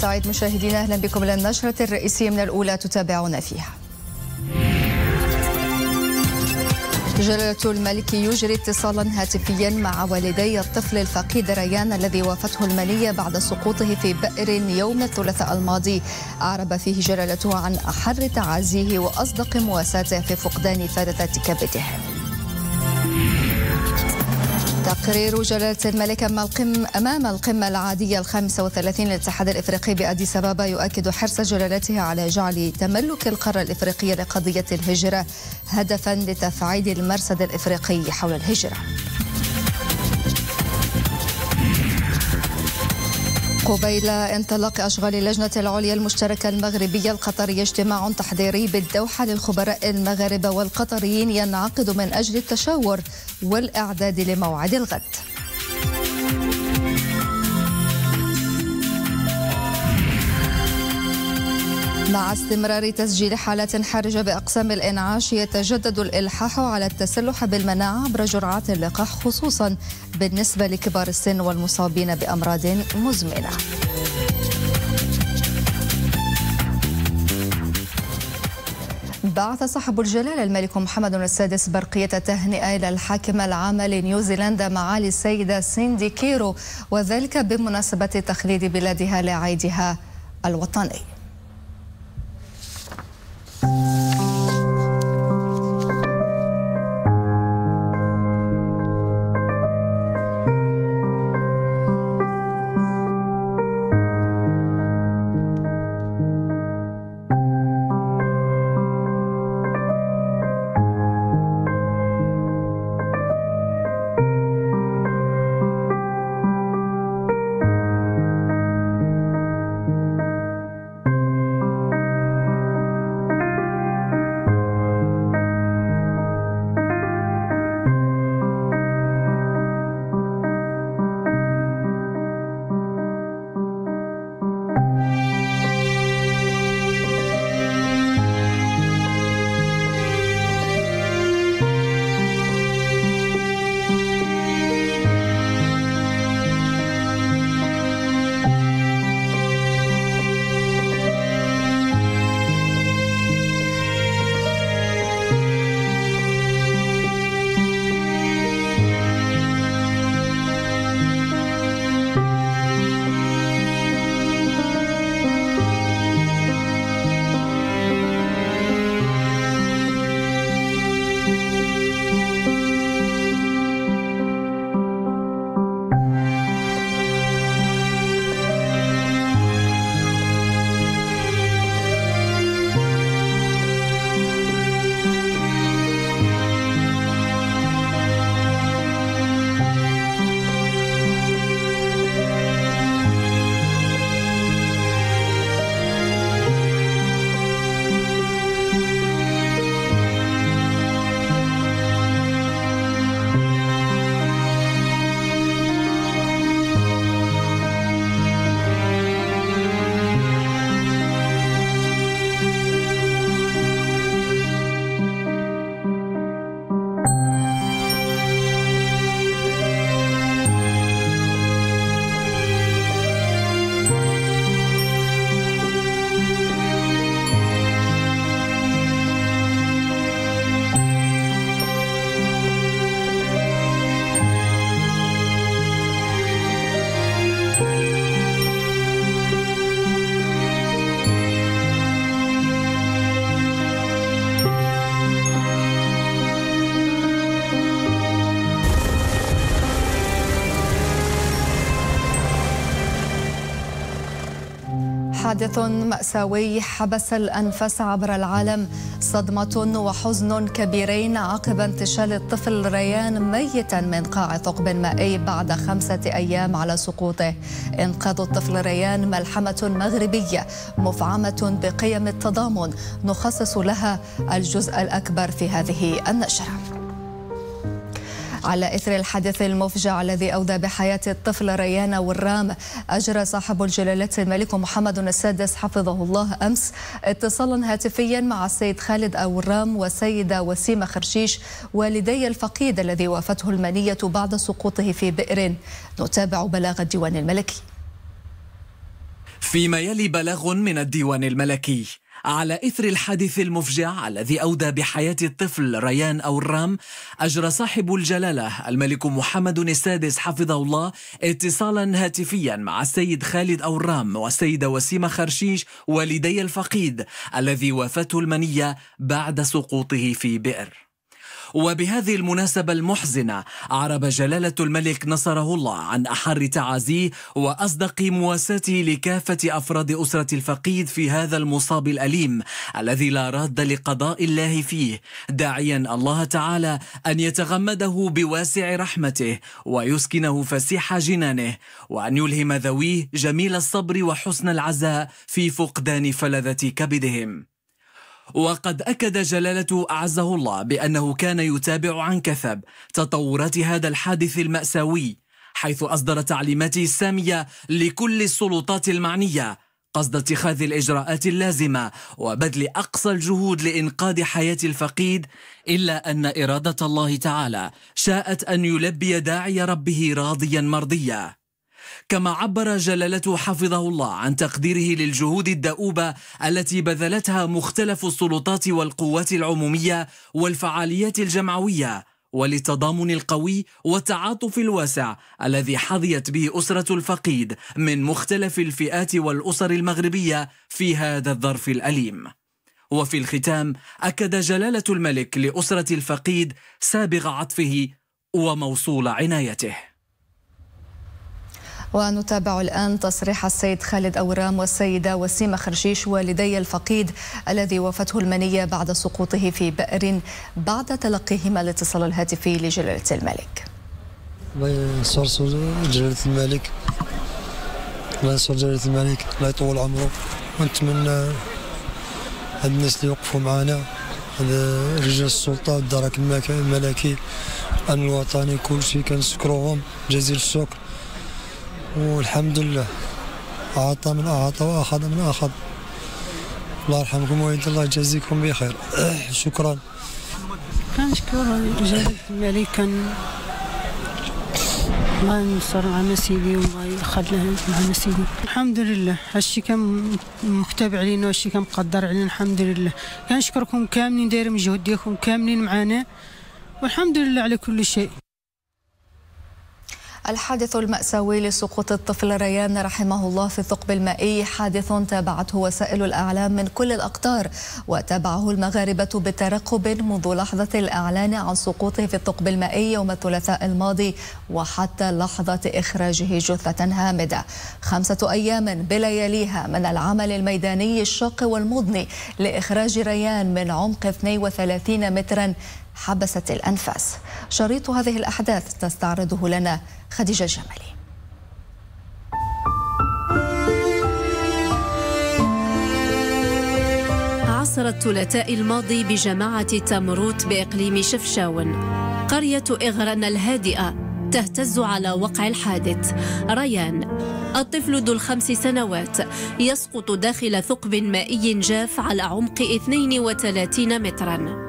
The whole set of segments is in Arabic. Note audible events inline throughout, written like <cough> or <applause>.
سعيد مشاهدينا أهلا بكم. للنشرة الرئيسية من الأولى تتابعون فيها. جلالة الملك يجري اتصالا هاتفيا مع والدي الطفل الفقيد ريان الذي وافته المنية بعد سقوطه في بئر يوم الثلاثاء الماضي. أعرب فيه جلالته عن أحر تعازيه وأصدق مواساته في فقدان فادة كبده. تقرير جلالة الملك أمام القمة العادية الخامسة والثلاثين للاتحاد الإفريقي بأديس أبابا يؤكد حرص جلالته على جعل تملك القارة الإفريقية لقضية الهجرة هدفا لتفعيل المرصد الإفريقي حول الهجرة. قبيل انطلاق أشغال اللجنة العليا المشتركة المغربية القطرية اجتماع تحضيري بالدوحة للخبراء المغاربة والقطريين ينعقد من أجل التشاور والإعداد لموعد الغد. مع استمرار تسجيل حالات حرجة بأقسام الإنعاش يتجدد الإلحاح على التسلح بالمناعة عبر جرعات اللقاح خصوصا بالنسبة لكبار السن والمصابين بأمراض مزمنة. بعث صاحب الجلالة الملك محمد السادس برقية تهنئة إلى الحاكمة العامة لنيوزيلندا معالي السيدة سيندي كيرو وذلك بمناسبة تخليد بلادها لعيدها الوطني. حادث مأساوي حبس الأنفس عبر العالم. صدمة وحزن كبيرين عقب انتشال الطفل ريان ميتا من قاع ثقب مائي بعد خمسة أيام على سقوطه. إنقاذ الطفل ريان ملحمة مغربية مفعمة بقيم التضامن. نخصص لها الجزء الأكبر في هذه النشرة. على إثر الحدث المفجع الذي أودى بحياة الطفل ريان ورام أجرى صاحب الجلالة الملك محمد السادس حفظه الله أمس اتصالا هاتفيا مع السيد خالد أورام والسيدة وسيمة خرشيش والدي الفقيد الذي وافته المنية بعد سقوطه في بئر. نتابع بلاغ الديوان الملكي. فيما يلي بلاغ من الديوان الملكي. على إثر الحادث المفجع الذي أودى بحياة الطفل ريان أو الرام أجرى صاحب الجلالة الملك محمد السادس حفظه الله اتصالا هاتفيا مع السيد خالد أو الرام والسيدة وسيمة خرشيش والدي الفقيد الذي وافته المنية بعد سقوطه في بئر. وبهذه المناسبة المحزنة عرب جلالة الملك نصره الله عن أحر تعازيه وأصدق مواساته لكافة أفراد أسرة الفقيد في هذا المصاب الأليم الذي لا راد لقضاء الله فيه. داعيا الله تعالى أن يتغمده بواسع رحمته ويسكنه فسيح جنانه وأن يلهم ذويه جميل الصبر وحسن العزاء في فقدان فلذة كبدهم. وقد أكد جلالة أعزه الله بأنه كان يتابع عن كثب تطورات هذا الحادث المأساوي حيث أصدر تعليماته السامية لكل السلطات المعنية قصد اتخاذ الإجراءات اللازمة وبذل أقصى الجهود لإنقاذ حياة الفقيد إلا أن إرادة الله تعالى شاءت أن يلبي داعي ربه راضيا مرضيا. كما عبر جلالته حفظه الله عن تقديره للجهود الدؤوبة التي بذلتها مختلف السلطات والقوات العمومية والفعاليات الجمعوية وللتضامن القوي والتعاطف الواسع الذي حظيت به أسرة الفقيد من مختلف الفئات والأسر المغربية في هذا الظرف الأليم. وفي الختام أكد جلالة الملك لأسرة الفقيد سابغ عطفه وموصول عنايته. ونتابع الآن تصريح السيد خالد أورام والسيدة وسيمة خرشيش والدي الفقيد الذي وفته المنية بعد سقوطه في بئر بعد تلقيهما الاتصال الهاتفي لجلالة الملك. الله ينصر جلالة الملك الله ينصر جلالة الملك الله يطول عمره ونتمنى هاد الناس اللي وقفوا معنا رجال السلطة والدرك الملكي الوطني كل شيء كنشكروهم جزيل الشكر والحمد لله. أعطى من أعطى وأخذ من أخذ. الله يرحمكم ويد الله يجازيكم بخير. <clears throat> شكرا. كنشكر رجال الملك كان الله ينصر مع سيدي والله يخليه مع سيدي. الحمد لله. هالشي كان مكتب علينا وهالشي كان مقدر علينا. الحمد لله. كنشكركم كاملين دايرين مجهود ديالكم كاملين معنا. والحمد لله على كل شيء. الحادث المأساوي لسقوط الطفل ريان رحمه الله في الثقب المائي حادث تابعته وسائل الأعلام من كل الأقطار وتابعه المغاربة بترقب منذ لحظة الإعلان عن سقوطه في الثقب المائي يوم الثلاثاء الماضي وحتى لحظة إخراجه جثة هامدة. خمسة أيام بلياليها من العمل الميداني الشاق والمضني لإخراج ريان من عمق 32 مترا حبست الأنفاس. شريط هذه الأحداث تستعرضه لنا خديجة الجمالي عصر الثلاثاء الماضي بجماعة تمروت بإقليم شفشاون. قرية إغرن الهادئة تهتز على وقع الحادث. ريان الطفل ذو الخمس سنوات يسقط داخل ثقب مائي جاف على عمق 32 متراً.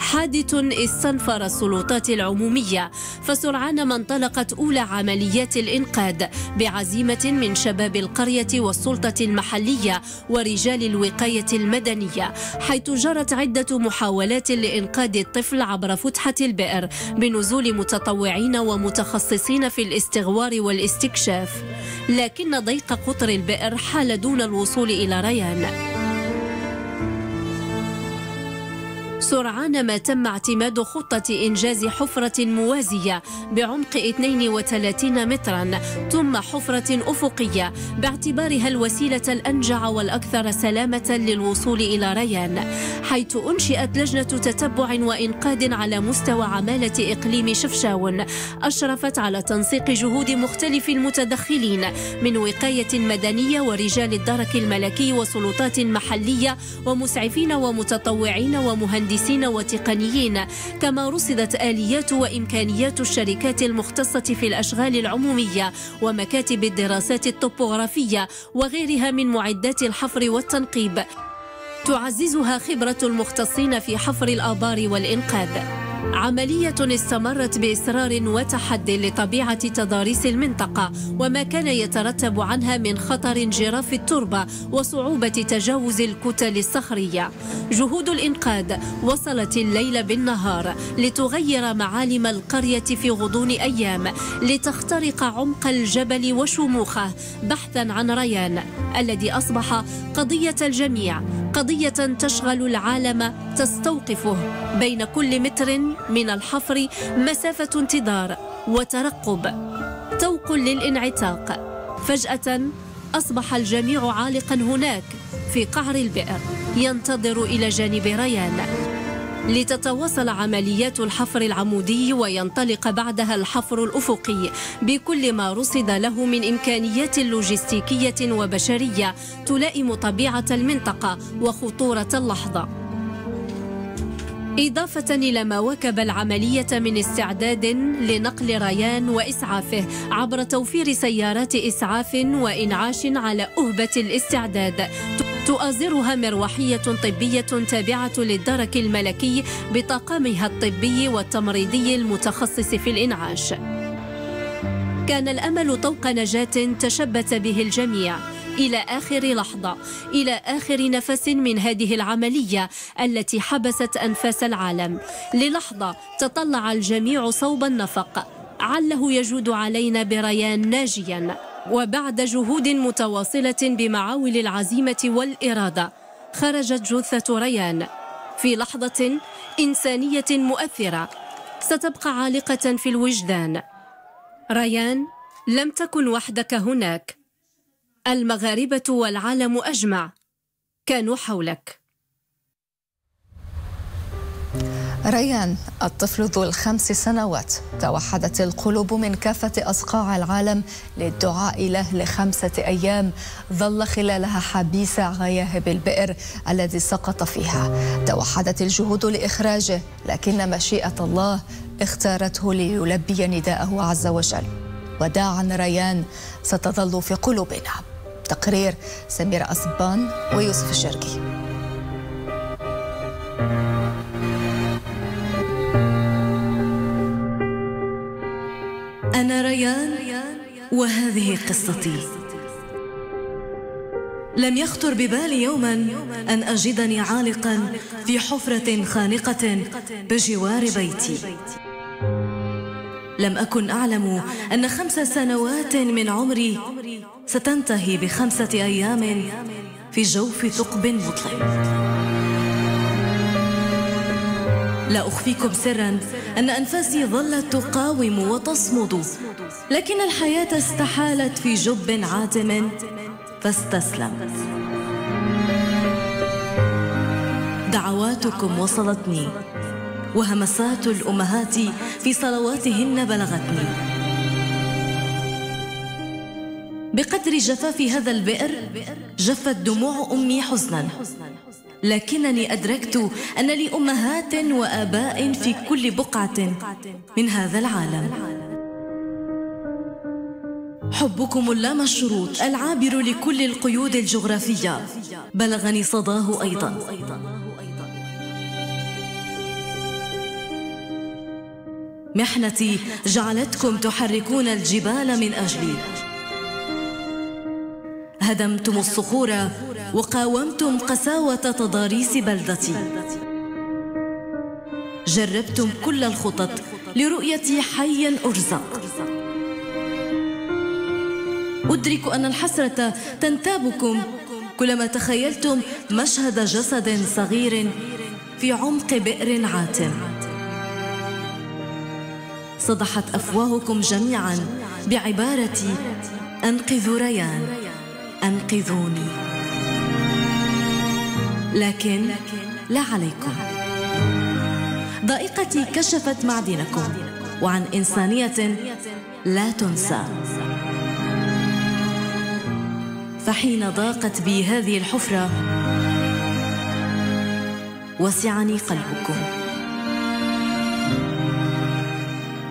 حادث استنفر السلطات العمومية فسرعان ما انطلقت أولى عمليات الإنقاذ بعزيمة من شباب القرية والسلطة المحلية ورجال الوقاية المدنية حيث جرت عدة محاولات لإنقاذ الطفل عبر فتحة البئر بنزول متطوعين ومتخصصين في الاستغوار والاستكشاف. لكن ضيق قطر البئر حال دون الوصول إلى ريان. سرعان ما تم اعتماد خطة إنجاز حفرة موازية بعمق 32 مترا ثم حفرة أفقية باعتبارها الوسيلة الأنجع والأكثر سلامة للوصول إلى ريان حيث أنشئت لجنة تتبع وإنقاذ على مستوى عمالة إقليم شفشاون أشرفت على تنسيق جهود مختلف المتدخلين من وقاية مدنية ورجال الدرك الملكي وسلطات محلية ومسعفين ومتطوعين ومهندسين مهندسين وتقنيين كما رصدت آليات وإمكانيات الشركات المختصة في الأشغال العمومية ومكاتب الدراسات الطبوغرافية وغيرها من معدات الحفر والتنقيب. تعززها خبرة المختصين في حفر الآبار والإنقاذ. عملية استمرت بإصرار وتحدي لطبيعة تضاريس المنطقة وما كان يترتب عنها من خطر انجراف التربة وصعوبة تجاوز الكتل الصخرية. جهود الإنقاذ وصلت الليل بالنهار لتغير معالم القرية في غضون أيام لتخترق عمق الجبل وشموخه بحثا عن ريان الذي أصبح قضية الجميع قضية تشغل العالم تستوقفه بين كل متر من الحفر مسافة انتظار وترقب توق للانعتاق. فجأة أصبح الجميع عالقا هناك في قعر البئر ينتظر إلى جانب ريان. لتتواصل عمليات الحفر العمودي وينطلق بعدها الحفر الأفقي بكل ما رصد له من إمكانيات لوجستيكية وبشرية تلائم طبيعة المنطقة وخطورة اللحظة. إضافة إلى ما وكب العملية من استعداد لنقل ريان وإسعافه عبر توفير سيارات إسعاف وإنعاش على أهبة الاستعداد. تؤازرها مروحية طبية تابعة للدرك الملكي بطاقمها الطبي والتمريضي المتخصص في الإنعاش. كان الأمل طوق نجاة تشبت به الجميع. إلى آخر لحظة إلى آخر نفس من هذه العملية التي حبست أنفاس العالم. للحظة تطلع الجميع صوب النفق. عله يجود علينا بريان ناجيا. وبعد جهود متواصلة بمعاول العزيمة والإرادة خرجت جثة ريان. في لحظة إنسانية مؤثرة ستبقى عالقة في الوجدان. ريان لم تكن وحدك هناك. المغاربة والعالم أجمع. كانوا حولك. ريان الطفل ذو الخمس سنوات توحدت القلوب من كافة أصقاع العالم للدعاء له لخمسة أيام ظل خلالها حبيس غياهب البئر الذي سقط فيها. توحدت الجهود لإخراجه لكن مشيئة الله اختارته ليلبي نداءه عز وجل. وداعا ريان ستظل في قلوبنا. تقرير سمير أصبان ويوسف الشرقي. أنا ريان وهذه قصتي. لم يخطر ببالي يوما أن أجدني عالقا في حفرة خانقة بجوار بيتي. لم أكن أعلم أن خمس سنوات من عمري ستنتهي بخمسة أيام في جوف ثقب مظلم لا أخفيكم سرا أن أنفاسي ظلت تقاوم وتصمد لكن الحياة استحالت في جب عاتم فاستسلم. دعواتكم وصلتني وهمسات الأمهات في صلواتهن بلغتني. بقدر جفاف هذا البئر جفت دموع أمي حزنا. لكنني أدركت أن لي أمهات وآباء في كل بقعة من هذا العالم. حبكم اللامشروط العابر لكل القيود الجغرافية. بلغني صداه أيضا. محنتي جعلتكم تحركون الجبال من أجلي. هدمتم الصخور وقاومتم قساوة تضاريس بلدتي. جربتم كل الخطط لرؤيتي حيا أرزق. أدرك أن الحسرة تنتابكم كلما تخيلتم مشهد جسد صغير في عمق بئر عاتم. صدحت أفواهكم جميعا بعبارة أنقذوا ريان. أنقذوني. لكن لا عليكم. ضائقتي كشفت معدنكم وعن إنسانية لا تنسى. فحين ضاقت بي هذه الحفرة وسعني قلبكم.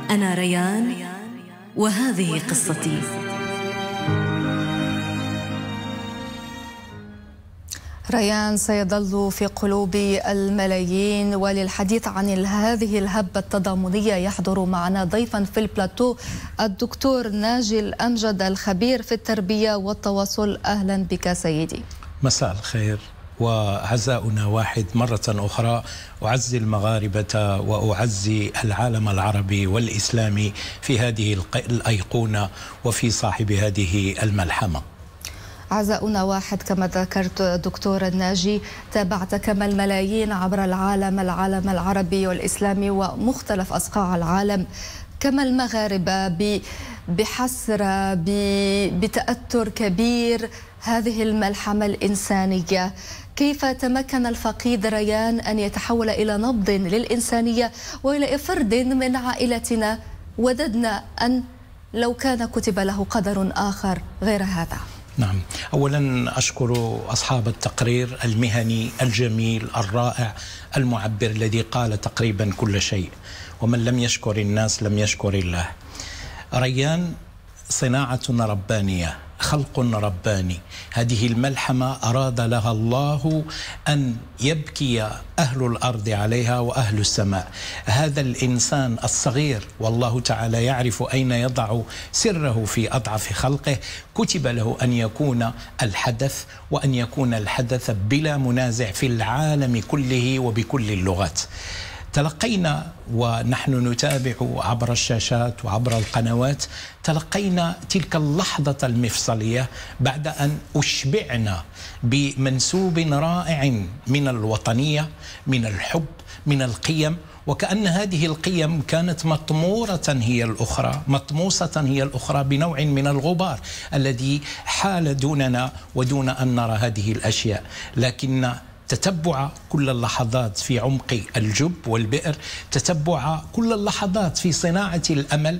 أنا ريان وهذه قصتي. ريان سيظل في قلوب الملايين. وللحديث عن هذه الهبة التضامنية يحضر معنا ضيفا في البلاتو الدكتور ناجي الأمجد الخبير في التربية والتواصل. أهلا بك سيدي. مساء الخير وعزاؤنا واحد مرة أخرى. أعزي المغاربة وأعزي العالم العربي والإسلامي في هذه الأيقونة وفي صاحب هذه الملحمة. عزاؤنا واحد كما ذكرت دكتور الناجي تابعت كما الملايين عبر العالم العالم العربي والإسلامي ومختلف أصقاع العالم كما المغاربة بحسرة بتأثر كبير. هذه الملحمة الإنسانية. كيف تمكن الفقيد ريان أن يتحول إلى نبض للإنسانية وإلى فرد من عائلتنا؟ وددنا أن لو كان كتب له قدر آخر غير هذا. نعم. اولا أشكر أصحاب التقرير المهني الجميل الرائع المعبر الذي قال تقريبا كل شيء. ومن لم يشكر الناس لم يشكر الله. ريان صناعة ربانية. خلق رباني. هذه الملحمة أراد لها الله أن يبكي أهل الأرض عليها وأهل السماء. هذا الإنسان الصغير والله تعالى يعرف أين يضع سره في أضعف خلقه. كتب له أن يكون الحدث وأن يكون الحدث بلا منازع في العالم كله وبكل اللغات. تلقينا ونحن نتابع عبر الشاشات وعبر القنوات تلقينا تلك اللحظة المفصلية بعد أن أشبعنا بمنسوب رائع من الوطنية من الحب من القيم وكأن هذه القيم كانت مطمورة هي الأخرى مطموسة هي الأخرى بنوع من الغبار الذي حال دوننا ودون أن نرى هذه الأشياء. لكن تتبع كل اللحظات في عمق الجب والبئر تتبع كل اللحظات في صناعة الأمل.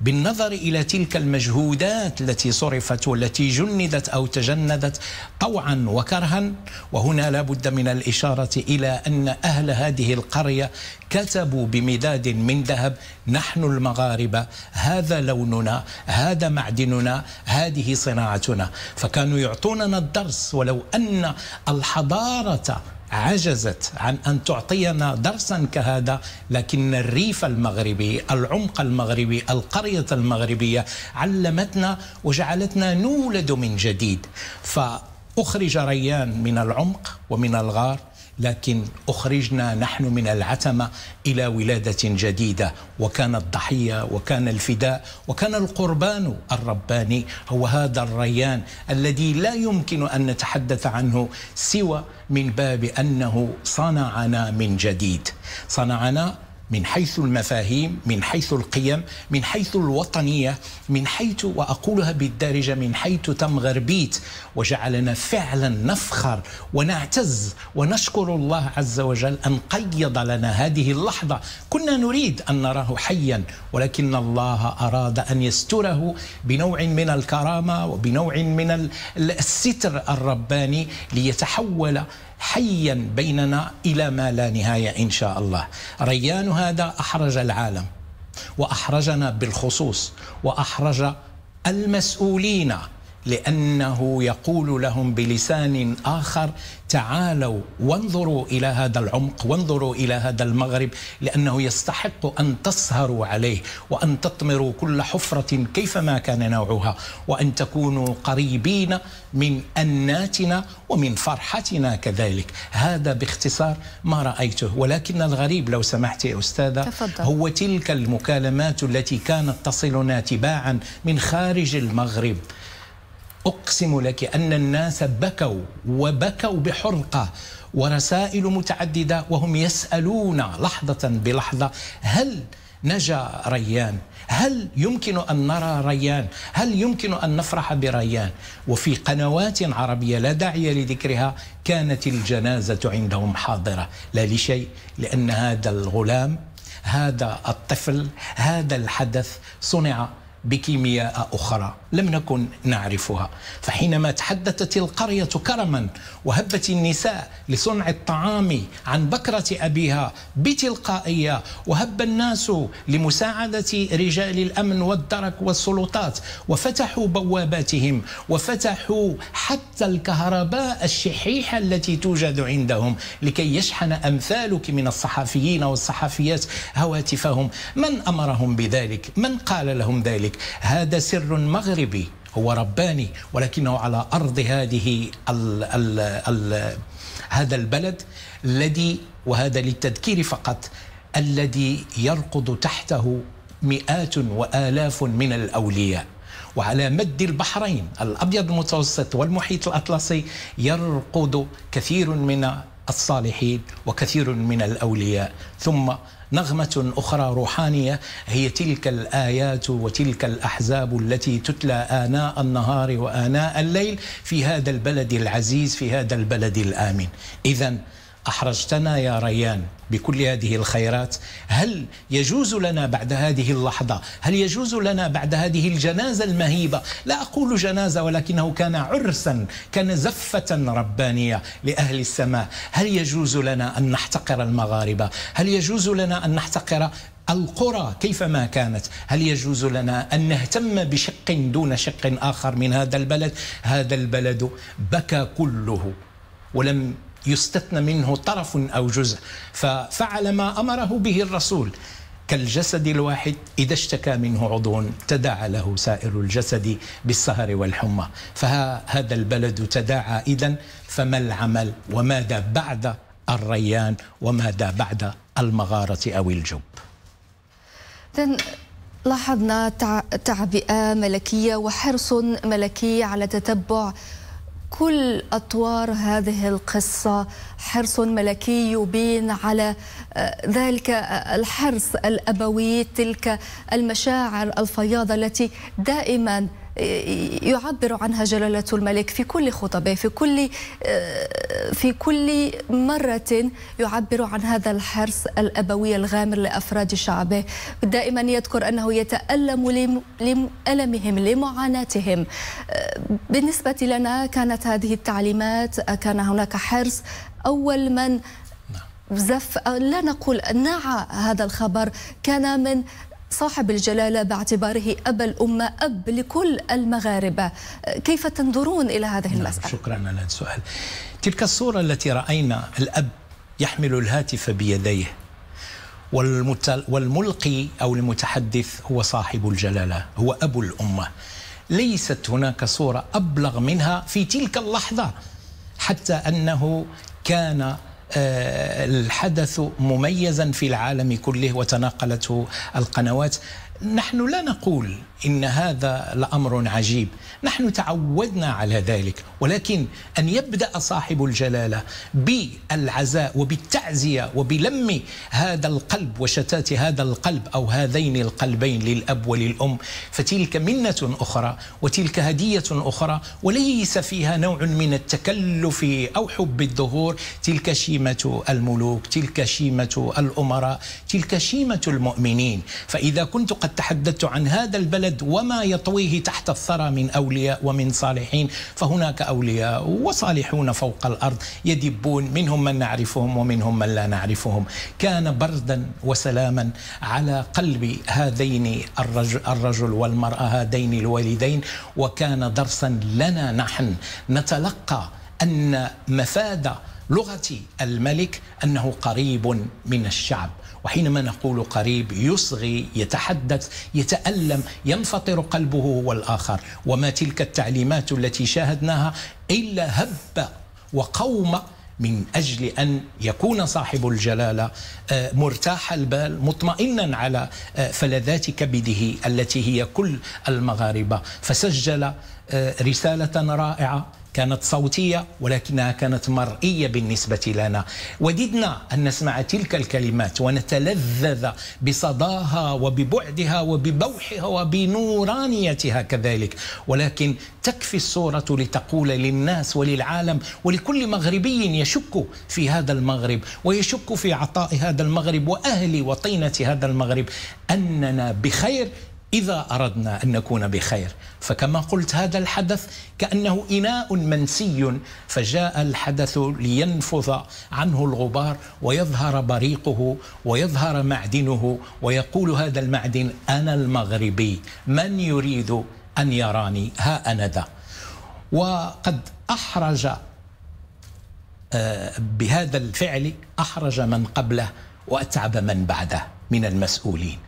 بالنظر إلى تلك المجهودات التي صرفت والتي جندت أو تجندت طوعا وكرها وهنا لا بد من الإشارة إلى أن أهل هذه القرية كتبوا بمداد من ذهب نحن المغاربة هذا لوننا هذا معدننا هذه صناعتنا. فكانوا يعطوننا الدرس ولو أن الحضارة عجزت عن أن تعطينا درسا كهذا لكن الريف المغربي العمق المغربي القرية المغربية علمتنا وجعلتنا نولد من جديد. فأخرج ريان من العمق ومن الغار لكن أخرجنا نحن من العتمة إلى ولادة جديدة. وكان الضحية وكان الفداء وكان القربان الرباني هو هذا الريان الذي لا يمكن أن نتحدث عنه سوى من باب أنه صنعنا من جديد. صنعنا من حيث المفاهيم من حيث القيم من حيث الوطنية من حيث وأقولها بالدارجة من حيث تم غربيت وجعلنا فعلا نفخر ونعتز ونشكر الله عز وجل أن قيض لنا هذه اللحظة. كنا نريد أن نراه حيا ولكن الله أراد أن يستره بنوع من الكرامة وبنوع من الستر الرباني ليتحول حيا بيننا إلى ما لا نهاية إن شاء الله. ريان هذا أحرج العالم وأحرجنا بالخصوص وأحرج المسؤولين لأنه يقول لهم بلسان آخر تعالوا وانظروا إلى هذا العمق وانظروا إلى هذا المغرب لأنه يستحق أن تسهروا عليه وأن تطمروا كل حفرة كيفما كان نوعها وأن تكونوا قريبين من أناتنا ومن فرحتنا كذلك. هذا باختصار ما رأيته. ولكن الغريب لو سمحت يا أستاذة تفضل. هو تلك المكالمات التي كانت تصلنا تباعا من خارج المغرب. أقسم لك أن الناس بكوا وبكوا بحرقة ورسائل متعددة وهم يسألون لحظة بلحظة هل نجا ريان؟ هل يمكن أن نرى ريان؟ هل يمكن أن نفرح بريان؟ وفي قنوات عربية لا داعي لذكرها كانت الجنازة عندهم حاضرة. لا لشيء لأن هذا الغلام هذا الطفل هذا الحدث صنع بكيمياء أخرى لم نكن نعرفها. فحينما تحدثت القرية كرما وهبت النساء لصنع الطعام عن بكرة أبيها بتلقائية وهب الناس لمساعدة رجال الأمن والدرك والسلطات وفتحوا بواباتهم وفتحوا حتى الكهرباء الشحيحة التي توجد عندهم لكي يشحن أمثالك من الصحفيين والصحفيات هواتفهم. من أمرهم بذلك؟ من قال لهم ذلك؟ هذا سر مغربي هو رباني ولكنه على أرض هذه ال ال ال هذا البلد الذي وهذا للتذكير فقط الذي يرقد تحته مئات وآلاف من الأولياء. وعلى مد البحرين الأبيض المتوسط والمحيط الأطلسي يرقد كثير من الصالحين وكثير من الأولياء. ثم نغمة أخرى روحانية هي تلك الآيات وتلك الأحزاب التي تتلى آناء النهار وآناء الليل في هذا البلد العزيز في هذا البلد الآمن. إذا أحرجتنا يا ريان بكل هذه الخيرات. هل يجوز لنا بعد هذه اللحظة هل يجوز لنا بعد هذه الجنازة المهيبة؟ لا أقول جنازة ولكنه كان عرسا كان زفة ربانية لأهل السماء. هل يجوز لنا أن نحتقر المغاربة؟ هل يجوز لنا أن نحتقر القرى كيفما كانت؟ هل يجوز لنا أن نهتم بشق دون شق آخر من هذا البلد؟ هذا البلد بكى كله ولم يستثنى منه طرف أو جزء. ففعل ما أمره به الرسول. كالجسد الواحد إذا اشتكى منه عضو تداعى له سائر الجسد بالسهر والحمى. فهذا البلد تداعى إذا فما العمل؟ وماذا بعد الريان؟ وماذا بعد المغارة أو الجب؟ لاحظنا تعبئة ملكية وحرص ملكي على تتبع كل أطوار هذه القصة حرص ملكي يبين على آه، ذلك الحرص الأبوي تلك المشاعر الفياضة التي دائما يعبر عنها جلالة الملك في كل خطبه في كل في كل مرة يعبر عن هذا الحرص الأبوي الغامر لأفراد شعبه. دائما يذكر أنه يتألم لألمهم لمعاناتهم. بالنسبة لنا كانت هذه التعليمات كان هناك حرص أول من زف لا نقول نعى هذا الخبر كان من صاحب الجلالة باعتباره أبا الأمة أب لكل المغاربة. كيف تنظرون إلى هذه نعم، المسألة؟ شكرا على السؤال. تلك الصورة التي رأينا الأب يحمل الهاتف بيديه والملقي أو المتحدث هو صاحب الجلالة هو أبو الأمة. ليست هناك صورة أبلغ منها في تلك اللحظة حتى أنه كان الحدث مميزا في العالم كله وتناقلته القنوات. نحن لا نقول إن هذا لأمر عجيب. نحن تعودنا على ذلك ولكن أن يبدأ صاحب الجلالة بالعزاء وبالتعزية وبلم هذا القلب وشتات هذا القلب أو هذين القلبين للأب وللأم فتلك منة أخرى وتلك هدية أخرى وليس فيها نوع من التكلف أو حب الظهور. تلك شيمة الملوك تلك شيمة الأمراء تلك شيمة المؤمنين. فإذا كنت قد تحدثت عن هذا البلد البلد وما يطويه تحت الثرى من أولياء ومن صالحين. فهناك أولياء وصالحون فوق الأرض يدبون منهم من نعرفهم ومنهم من لا نعرفهم. كان بردا وسلاما على قلب هذين الرجل, الرجل والمرأة هذين الوالدين. وكان درسا لنا نحن نتلقى أن مفاد لغة الملك أنه قريب من الشعب. وحينما نقول قريب يصغي يتحدث يتألم ينفطر قلبه هو الآخر. وما تلك التعليمات التي شاهدناها إلا هب وقوم من أجل أن يكون صاحب الجلالة آه، مرتاح البال مطمئنا على آه، فلذات كبده التي هي كل المغاربة. فسجل آه، رسالة رائعة كانت صوتية ولكنها كانت مرئية بالنسبة لنا. وددنا أن نسمع تلك الكلمات ونتلذذ بصداها وببعدها وببوحها وبنورانيتها كذلك. ولكن تكفي الصورة لتقول للناس وللعالم ولكل مغربي يشك في هذا المغرب ويشك في عطاء هذا المغرب وأهل وطينة هذا المغرب أننا بخير إذا أردنا أن نكون بخير. فكما قلت هذا الحدث كأنه إناء منسي فجاء الحدث لينفض عنه الغبار ويظهر بريقه ويظهر معدنه ويقول هذا المعدن أنا المغربي من يريد أن يراني؟ ها أنا ذا. وقد أحرج آه، بهذا الفعل أحرج من قبله وأتعب من بعده من المسؤولين.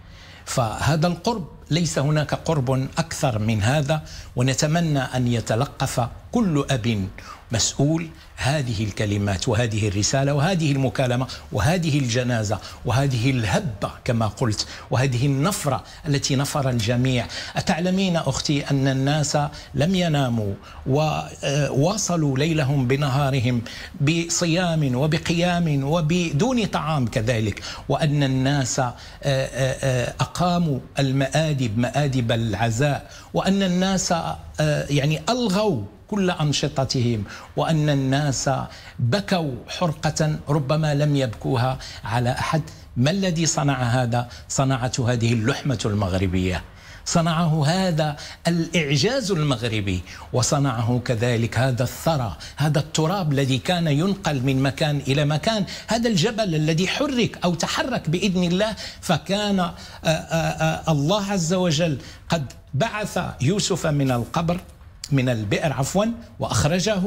فهذا القرب ليس هناك قرب أكثر من هذا ونتمنى أن يتلقف كل أب مسؤول هذه الكلمات وهذه الرسالة وهذه المكالمة وهذه الجنازة وهذه الهبة كما قلت وهذه النفرة التي نفر الجميع. أتعلمين أختي أن الناس لم يناموا وواصلوا ليلهم بنهارهم بصيام وبقيام وبدون طعام كذلك وأن الناس أقاموا المآدب مآدب العزاء وأن الناس يعني ألغوا كل أنشطتهم وأن الناس بكوا حرقة ربما لم يبكوها على أحد. ما الذي صنع هذا؟ صنعته هذه اللحمة المغربية. صنعه هذا الإعجاز المغربي وصنعه كذلك هذا الثرى هذا التراب الذي كان ينقل من مكان إلى مكان. هذا الجبل الذي حرك أو تحرك بإذن الله فكان آآ آآ الله عز وجل قد بعث يوسف من القبر من البئر عفوا وأخرجه.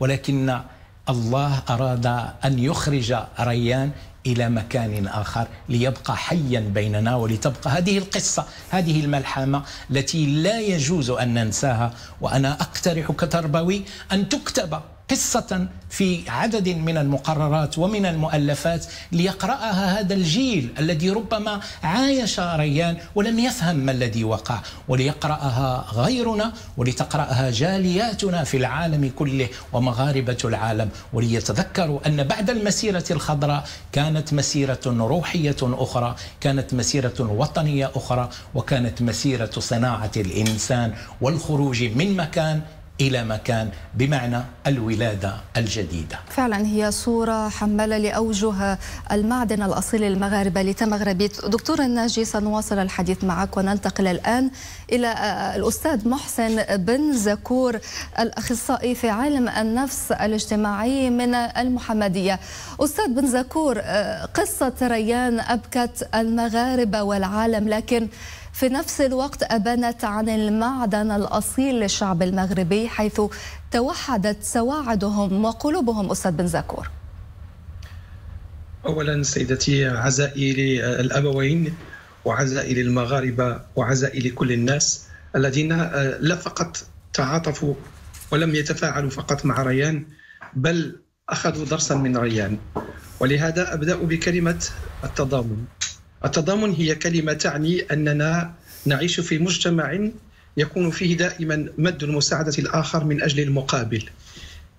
ولكن الله أراد أن يخرج ريان إلى مكان آخر ليبقى حيا بيننا ولتبقى هذه القصة هذه الملحمة التي لا يجوز أن ننساها. وأنا اقترح كتربوي أن تكتب قصة في عدد من المقررات ومن المؤلفات ليقرأها هذا الجيل الذي ربما عايش ريان ولم يفهم ما الذي وقع. وليقرأها غيرنا ولتقرأها جالياتنا في العالم كله ومغاربة العالم. وليتذكروا أن بعد المسيرة الخضراء كانت مسيرة روحية أخرى كانت مسيرة وطنية أخرى وكانت مسيرة صناعة الإنسان والخروج من مكان إلى مكان بمعنى الولادة الجديدة. فعلا هي صورة حماله لأوجه المعدن الأصيل للمغاربه لتمغربيت. دكتور الناجي سنواصل الحديث معك وننتقل الآن إلى الأستاذ محسن بن زكور الأخصائي في علم النفس الاجتماعي من المحمدية. أستاذ بن زكور قصة ريان أبكت المغاربة والعالم لكن في نفس الوقت أبانت عن المعدن الأصيل للشعب المغربي حيث توحدت سواعدهم وقلوبهم. أستاذ بن زاكور أولا سيدتي عزائي للأبوين وعزائي للمغاربة وعزائي لكل الناس الذين لا فقط تعاطفوا ولم يتفاعلوا فقط مع ريان بل أخذوا درسا من ريان. ولهذا أبدأ بكلمة التضامن. التضامن هي كلمة تعني أننا نعيش في مجتمع يكون فيه دائما مد المساعدة الآخر من أجل المقابل.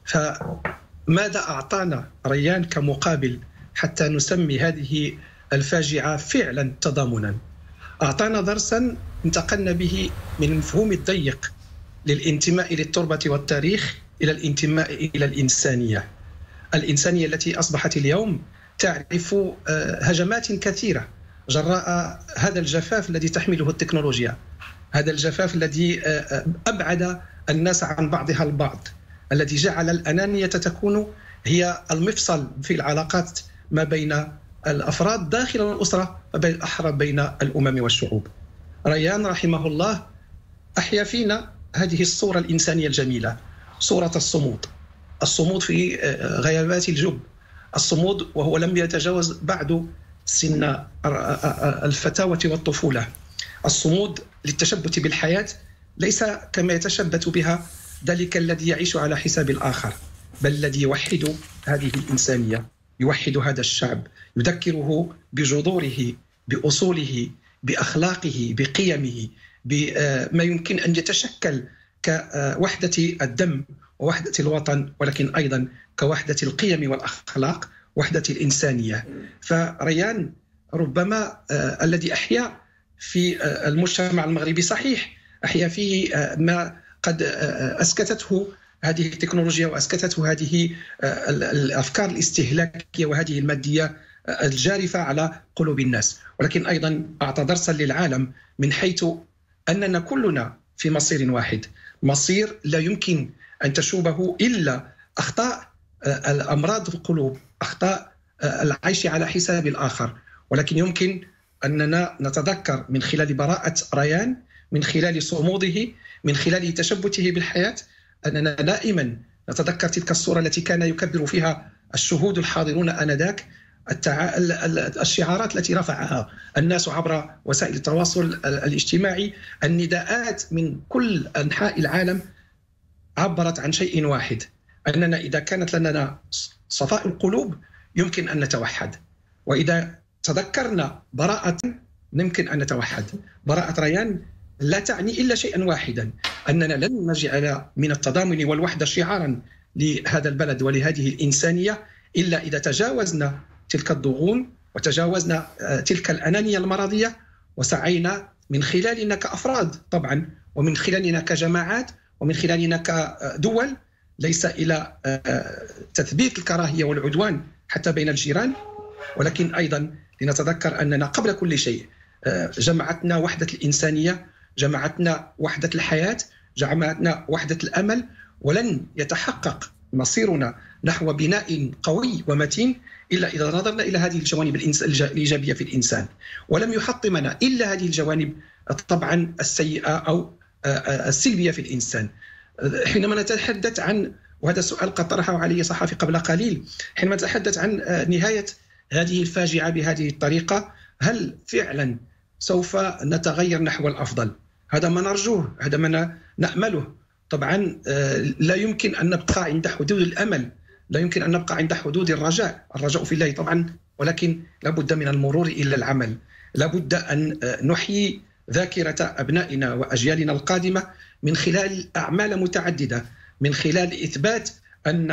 فماذا أعطانا ريان كمقابل حتى نسمي هذه الفاجعة فعلا تضامنا؟ أعطانا درسا انتقلنا به من المفهوم الضيق للانتماء للتربة والتاريخ إلى الانتماء إلى الإنسانية. الإنسانية التي أصبحت اليوم تعرف آه، هجمات كثيرة. جراء هذا الجفاف الذي تحمله التكنولوجيا هذا الجفاف الذي آه، آه، أبعد الناس عن بعضها البعض الذي جعل الأنانية تكون هي المفصل في العلاقات ما بين الأفراد داخل الأسرة وبالاحرى بين الأمم والشعوب. ريان رحمه الله أحيا فينا هذه الصورة الإنسانية الجميلة صورة الصمود. الصمود في آه، غيابات الجب. الصمود وهو لم يتجاوز بعد سن الفتاوة والطفولة. الصمود للتشبت بالحياة ليس كما يتشبت بها ذلك الذي يعيش على حساب الآخر بل الذي يوحد هذه الإنسانية يوحد هذا الشعب يذكره بجذوره بأصوله بأخلاقه بقيمه بما يمكن أن يتشكل كوحدة الدم ووحدة الوطن ولكن أيضا كوحدة القيم والأخلاق. وحدة الإنسانية. فريان ربما آه الذي أحيا في آه المجتمع المغربي صحيح أحيا فيه آه ما قد أسكتته هذه التكنولوجيا وأسكتته هذه الأفكار الاستهلاكية وهذه المادية الجارفة على قلوب الناس. ولكن أيضا أعطى درسا للعالم من حيث أننا كلنا في مصير واحد. مصير لا يمكن أن تشوبه إلا أخطاء آه، الأمراض القلوب. أخطاء آه، العيش على حساب الآخر. ولكن يمكن أننا نتذكر من خلال براءة ريان من خلال صموده من خلال تشبته بالحياة أننا دائما نتذكر تلك الصورة التي كان يكبر فيها الشهود الحاضرون آنذاك التع... الشعارات التي رفعها الناس عبر وسائل التواصل الاجتماعي. النداءات من كل أنحاء العالم عبرت عن شيء واحد. أننا إذا كانت لنا صفاء القلوب يمكن أن نتوحد. وإذا تذكرنا براءة يمكن أن نتوحد. براءة ريان لا تعني إلا شيئا واحدا أننا لن نجعل من التضامن والوحده شعارا لهذا البلد ولهذه الإنسانية إلا إذا تجاوزنا تلك الضغون وتجاوزنا آه، تلك الأنانية المرضية وسعينا من خلالنا كأفراد طبعا ومن خلالنا كجماعات ومن خلالنا كدول ليس إلى آه، تثبيت الكراهية والعدوان حتى بين الجيران ولكن أيضا لنتذكر أننا قبل كل شيء آه، جمعتنا وحدة الإنسانية جمعتنا وحدة الحياة جمعتنا وحدة الأمل ولن يتحقق مصيرنا نحو بناء قوي ومتين إلا إذا نظرنا إلى هذه الجوانب الإيجابية في الإنسان. ولم يحطمنا إلا هذه الجوانب طبعا السيئة أو آه، السلبية في الإنسان. حينما نتحدث عن وهذا السؤال قد طرحه علي صحفي قبل قليل حينما نتحدث عن آه، نهاية هذه الفاجعة بهذه الطريقة هل فعلا سوف نتغير نحو الأفضل؟ هذا ما نرجوه هذا ما نأمله. طبعا لا يمكن أن نبقى عند حدود الأمل لا يمكن أن نبقى عند حدود الرجاء. الرجاء في الله طبعا ولكن لابد من المرور إلى العمل. لابد أن نحيي ذاكرة أبنائنا وأجيالنا القادمة من خلال أعمال متعددة من خلال إثبات أن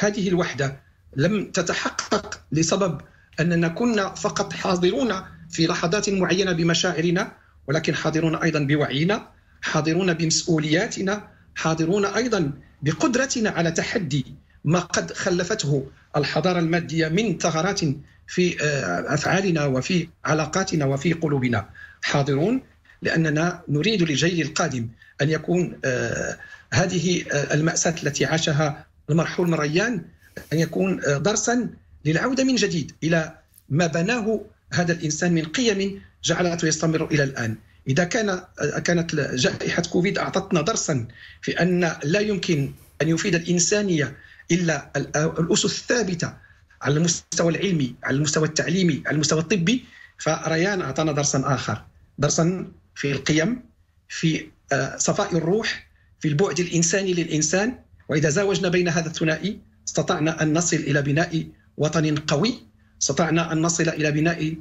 هذه الوحدة لم تتحقق لسبب أننا كنا فقط حاضرون في لحظات معينة بمشاعرنا ولكن حاضرون أيضا بوعينا حاضرون بمسؤولياتنا حاضرون أيضا بقدرتنا على تحدي ما قد خلفته الحضارة المادية من ثغرات في آه، أفعالنا وفي علاقاتنا وفي قلوبنا. حاضرون لأننا نريد للجيل القادم أن يكون آه، هذه آه، المأساة التي عاشها المرحول من ريان أن يكون درسا للعودة من جديد إلى ما بناه هذا الإنسان من قيم جعلته يستمر إلى الآن. إذا كان كانت جائحة كوفيد أعطتنا درسا في أن لا يمكن أن يفيد الإنسانية إلا الأسس الثابتة على المستوى العلمي على المستوى التعليمي على المستوى الطبي فريان أعطانا درسا آخر. درسا في القيم في آه، صفاء الروح في البعد الإنساني للإنسان. وإذا زاوجنا بين هذا الثنائي استطعنا أن نصل إلى بناء وطن قوي. استطعنا أن نصل إلى بناء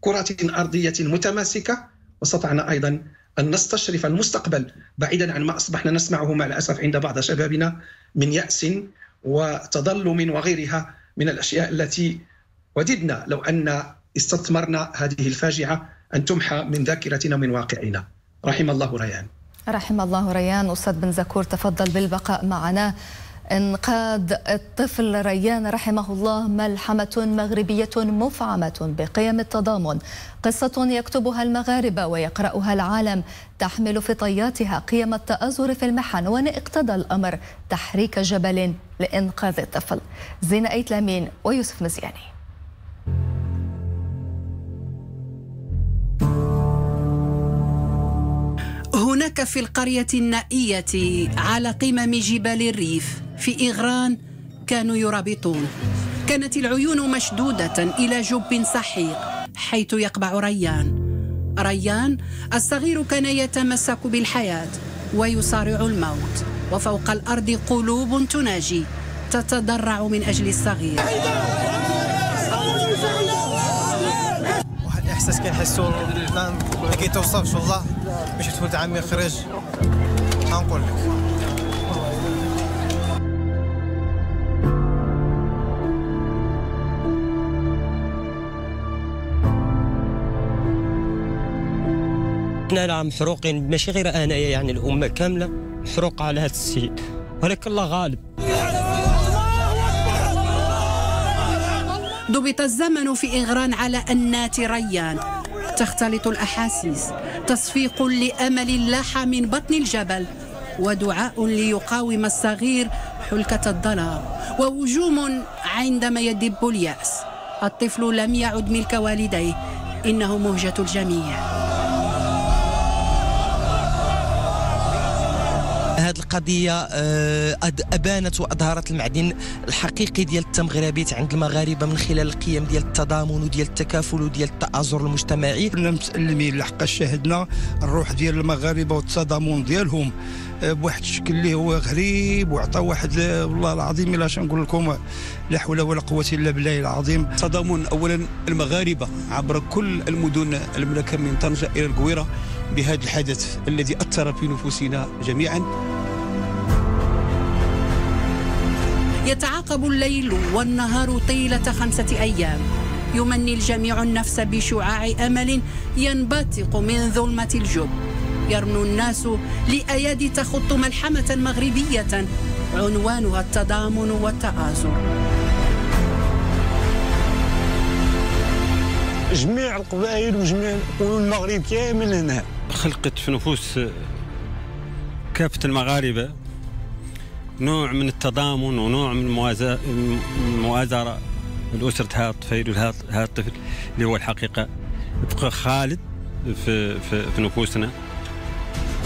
كرة أرضية متماسكة. واستطعنا أيضا أن نستشرف المستقبل بعيدا عن ما أصبحنا نسمعه مع الأسف عند بعض شبابنا من يأس وتظلم وغيرها من الأشياء التي وددنا لو أن استثمرنا هذه الفاجعة أن تمحى من ذاكرتنا ومن واقعنا. رحم الله ريان. رحم الله ريان. أستاذ بن زكور تفضل بالبقاء معنا. إنقاذ الطفل ريان رحمه الله ملحمة مغربية مفعمة بقيم التضامن. قصة يكتبها المغاربة ويقرأها العالم. تحمل في طياتها قيم التآزر في المحن وإن اقتضى الأمر تحريك جبل لإنقاذ الطفل. زينة أيتلامين ويوسف مزياني. هناك في القرية النائية على قمم جبال الريف في إغران كانوا يرابطون. كانت العيون مشدودة إلى جب سحيق حيث يقبع ريان. ريان الصغير كان يتمسك بالحياة ويصارع الموت وفوق الأرض قلوب تناجي تتضرع من أجل الصغير. واحد الإحساس كنحسو ما كيتوصفش والله باش تفوت عمي خرج غنقول لك. حنا محروقين ماشي غير أنايا يعني الأمة كاملة محروقه على هذا السيد. ولكن الله غالب. ضبط الزمن في إغران على أنات ريان. تختلط الأحاسيس. تصفيق لأمل لاح من بطن الجبل. ودعاء ليقاوم الصغير حلكة الظلام وهجوم عندما يدب اليأس. الطفل لم يعد ملك والديه. إنه مهجة الجميع. هذه القضية آه، أبانت وأظهرت المعدن الحقيقي ديال التمغربيت عند المغاربة من خلال القيم ديال التضامن وديال التكافل وديال التآزر المجتمعي. كنا متألمين لحق شاهدنا الروح ديال المغاربة والتضامن ديالهم آه، بواحد الشكل اللي هو غريب وعطى واحد والله العظيم إلا نقول لكم لا حول ولا قوة إلا بالله العظيم. تضامن اولا المغاربة عبر كل المدن المملكة من طنجة إلى القويره بهذا الحدث الذي أثر في نفوسنا جميعا. يتعاقب الليل والنهار طيلة خمسة أيام. يمني الجميع النفس بشعاع أمل ينبثق من ظلمة الجب. يرنو الناس لأيادي تخط ملحمة مغربية عنوانها التضامن والتآزر جميع القبائل وجميع المغرب كامل هنا. خلقت في نفوس كافة المغاربة نوع من التضامن ونوع من الموازرة. لأسرة هذا الطفل وهذا الطفل اللي هو الحقيقة. يبقى خالد في, في, في نفوسنا.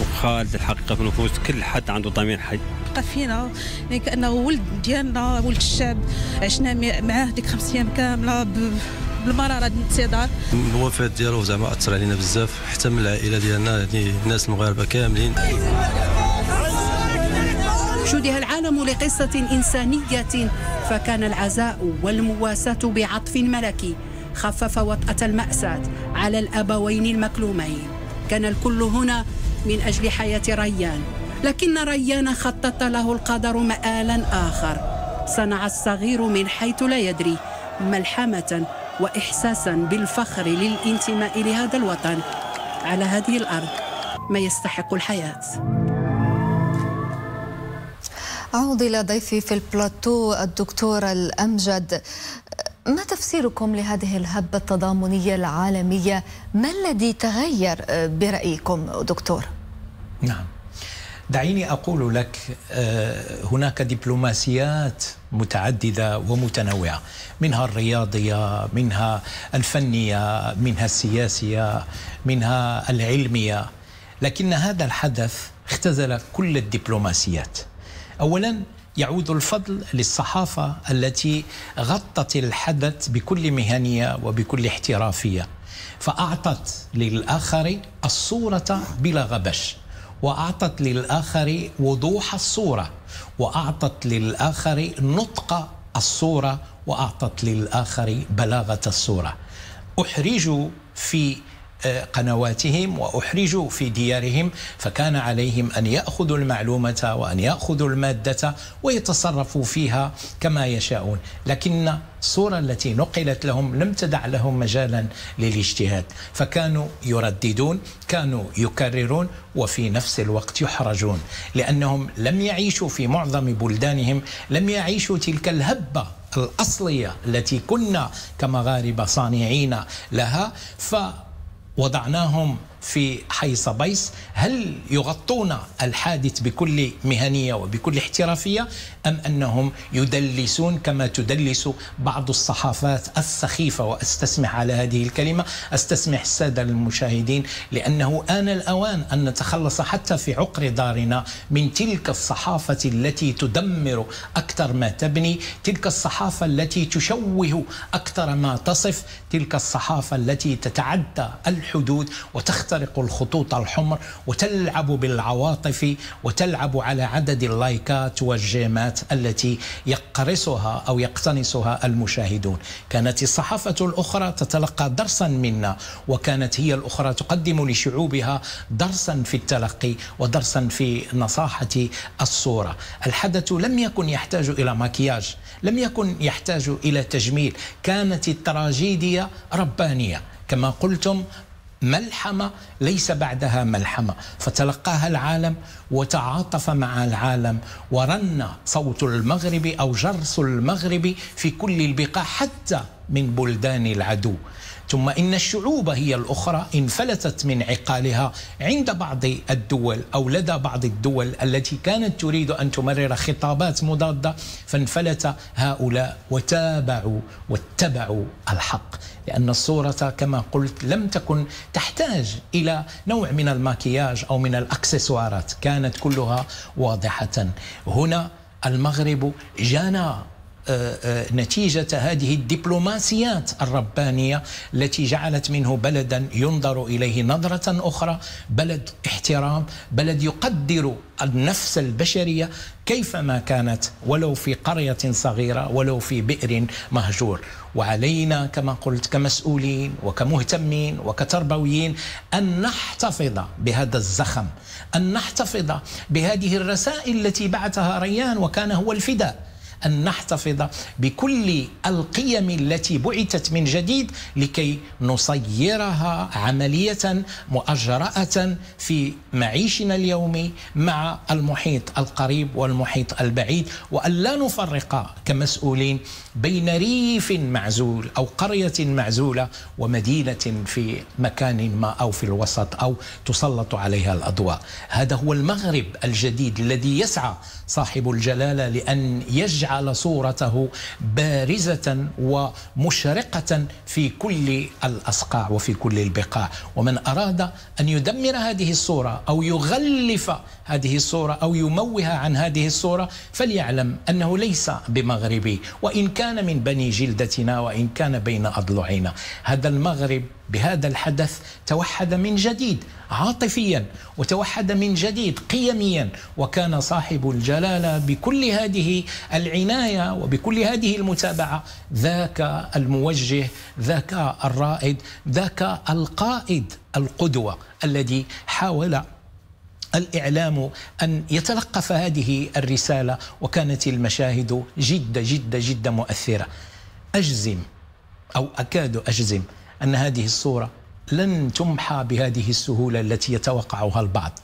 وخالد الحقيقة في نفوس كل حد عنده ضمير حي. بقى فينا يعني كأنه ولد ديالنا ولد الشاب عشنا معاه ديك خمس أيام كاملة بالمراره الانتظار الوفاه ديالو زعما اثر علينا بزاف حتى من العائلة ديالنا يعني الناس المغاربة كاملين. شوده العالم لقصة إنسانية فكان العزاء والمواساة بعطف ملكي. خفف وطأة المأساة على الأبوين المكلومين. كان الكل هنا من أجل حياة ريان. لكن ريان خطط له القدر مآلا آخر. صنع الصغير من حيث لا يدري ملحمة وإحساسا بالفخر للانتماء لهذا الوطن. على هذه الأرض ما يستحق الحياة. أعود إلى ضيفي في البلاتو الدكتور الأمجد. ما تفسيركم لهذه الهبة التضامنية العالمية؟ ما الذي تغير برأيكم دكتور؟ نعم. دعيني أقول لك آه، هناك دبلوماسيات متعددة ومتنوعة منها الرياضية منها الفنية منها السياسية منها العلمية لكن هذا الحدث اختزل كل الدبلوماسيات. اولا يعود الفضل للصحافة التي غطت الحدث بكل مهنية وبكل احترافية فأعطت للآخر الصورة بلا غبش وأعطت للآخر وضوح الصورة وأعطت للآخر نطق الصورة وأعطت للآخر بلاغة الصورة. احرجوا في قنواتهم وأحرجوا في ديارهم فكان عليهم أن يأخذوا المعلومة وأن يأخذوا المادة ويتصرفوا فيها كما يشاءون. لكن الصورة التي نقلت لهم لم تدع لهم مجالا للاجتهاد فكانوا يرددون كانوا يكررون وفي نفس الوقت يحرجون لأنهم لم يعيشوا في معظم بلدانهم لم يعيشوا تلك الهبة الأصلية التي كنا كمغاربة صانعين لها ف وضعناهم في حي صبيس هل يغطون الحادث بكل مهنية وبكل احترافية أم أنهم يدلسون كما تدلس بعض الصحافات السخيفة؟ وأستسمح على هذه الكلمة أستسمح السادة المشاهدين لأنه آن الأوان أن نتخلص حتى في عقر دارنا من تلك الصحافة التي تدمر أكثر ما تبني تلك الصحافة التي تشوه أكثر ما تصف تلك الصحافة التي تتعدى الحدود وتختلف تخترق الخطوط الحمر وتلعب بالعواطف وتلعب على عدد اللايكات والجيمات التي يقرصها أو يقتنصها المشاهدون. كانت الصحافة الأخرى تتلقى درسا منا وكانت هي الأخرى تقدم لشعوبها درسا في التلقي ودرسا في نصاحة الصورة. الحدث لم يكن يحتاج إلى مكياج لم يكن يحتاج إلى تجميل. كانت التراجيديا ربانية. كما قلتم ملحمة ليس بعدها ملحمة. فتلقاها العالم وتعاطف مع العالم ورن صوت المغرب أو جرس المغرب في كل البقاع حتى من بلدان العدو. ثم إن الشعوب هي الأخرى انفلتت من عقالها عند بعض الدول أو لدى بعض الدول التي كانت تريد أن تمرر خطابات مضادة فانفلت هؤلاء وتابعوا واتبعوا الحق. لأن الصورة كما قلت لم تكن تحتاج إلى نوع من الماكياج أو من الأكسسوارات. كانت كلها واضحة. هنا المغرب جانا آه، نتيجة هذه الدبلوماسيات الربانية التي جعلت منه بلدا ينظر إليه نظرة أخرى بلد احترام بلد يقدر النفس البشرية كيفما كانت ولو في قرية صغيرة ولو في بئر مهجور. وعلينا كما قلت كمسؤولين وكمهتمين وكتربويين أن نحتفظ بهذا الزخم أن نحتفظ بهذه الرسائل التي بعثها ريان وكان هو الفداء. أن نحتفظ بكل القيم التي بعثت من جديد لكي نصيرها عملية مؤجرأة في معيشنا اليومي مع المحيط القريب والمحيط البعيد وأن لا نفرق كمسؤولين بين ريف معزول أو قرية معزولة ومدينة في مكان ما أو في الوسط أو تسلط عليها الأضواء. هذا هو المغرب الجديد الذي يسعى صاحب الجلالة لأن يجعل صورته بارزة ومشرقة في كل الأصقاع وفي كل البقاع. ومن أراد أن يدمر هذه الصورة أو يغلف هذه الصورة أو يموه عن هذه الصورة فليعلم أنه ليس بمغربي. وإن كان من بني جلدتنا وإن كان بين أضلعنا هذا المغرب بهذا الحدث توحد من جديد عاطفيا وتوحد من جديد قيميا وكان صاحب الجلالة بكل هذه العناية وبكل هذه المتابعة ذاك الموجه ذاك الرائد ذاك القائد القدوة الذي حاول الإعلام أن يتلقف هذه الرسالة وكانت المشاهد جد جد جد مؤثرة. أجزم أو أكاد أجزم أن هذه الصورة لن تمحى بهذه السهولة التي يتوقعها البعض.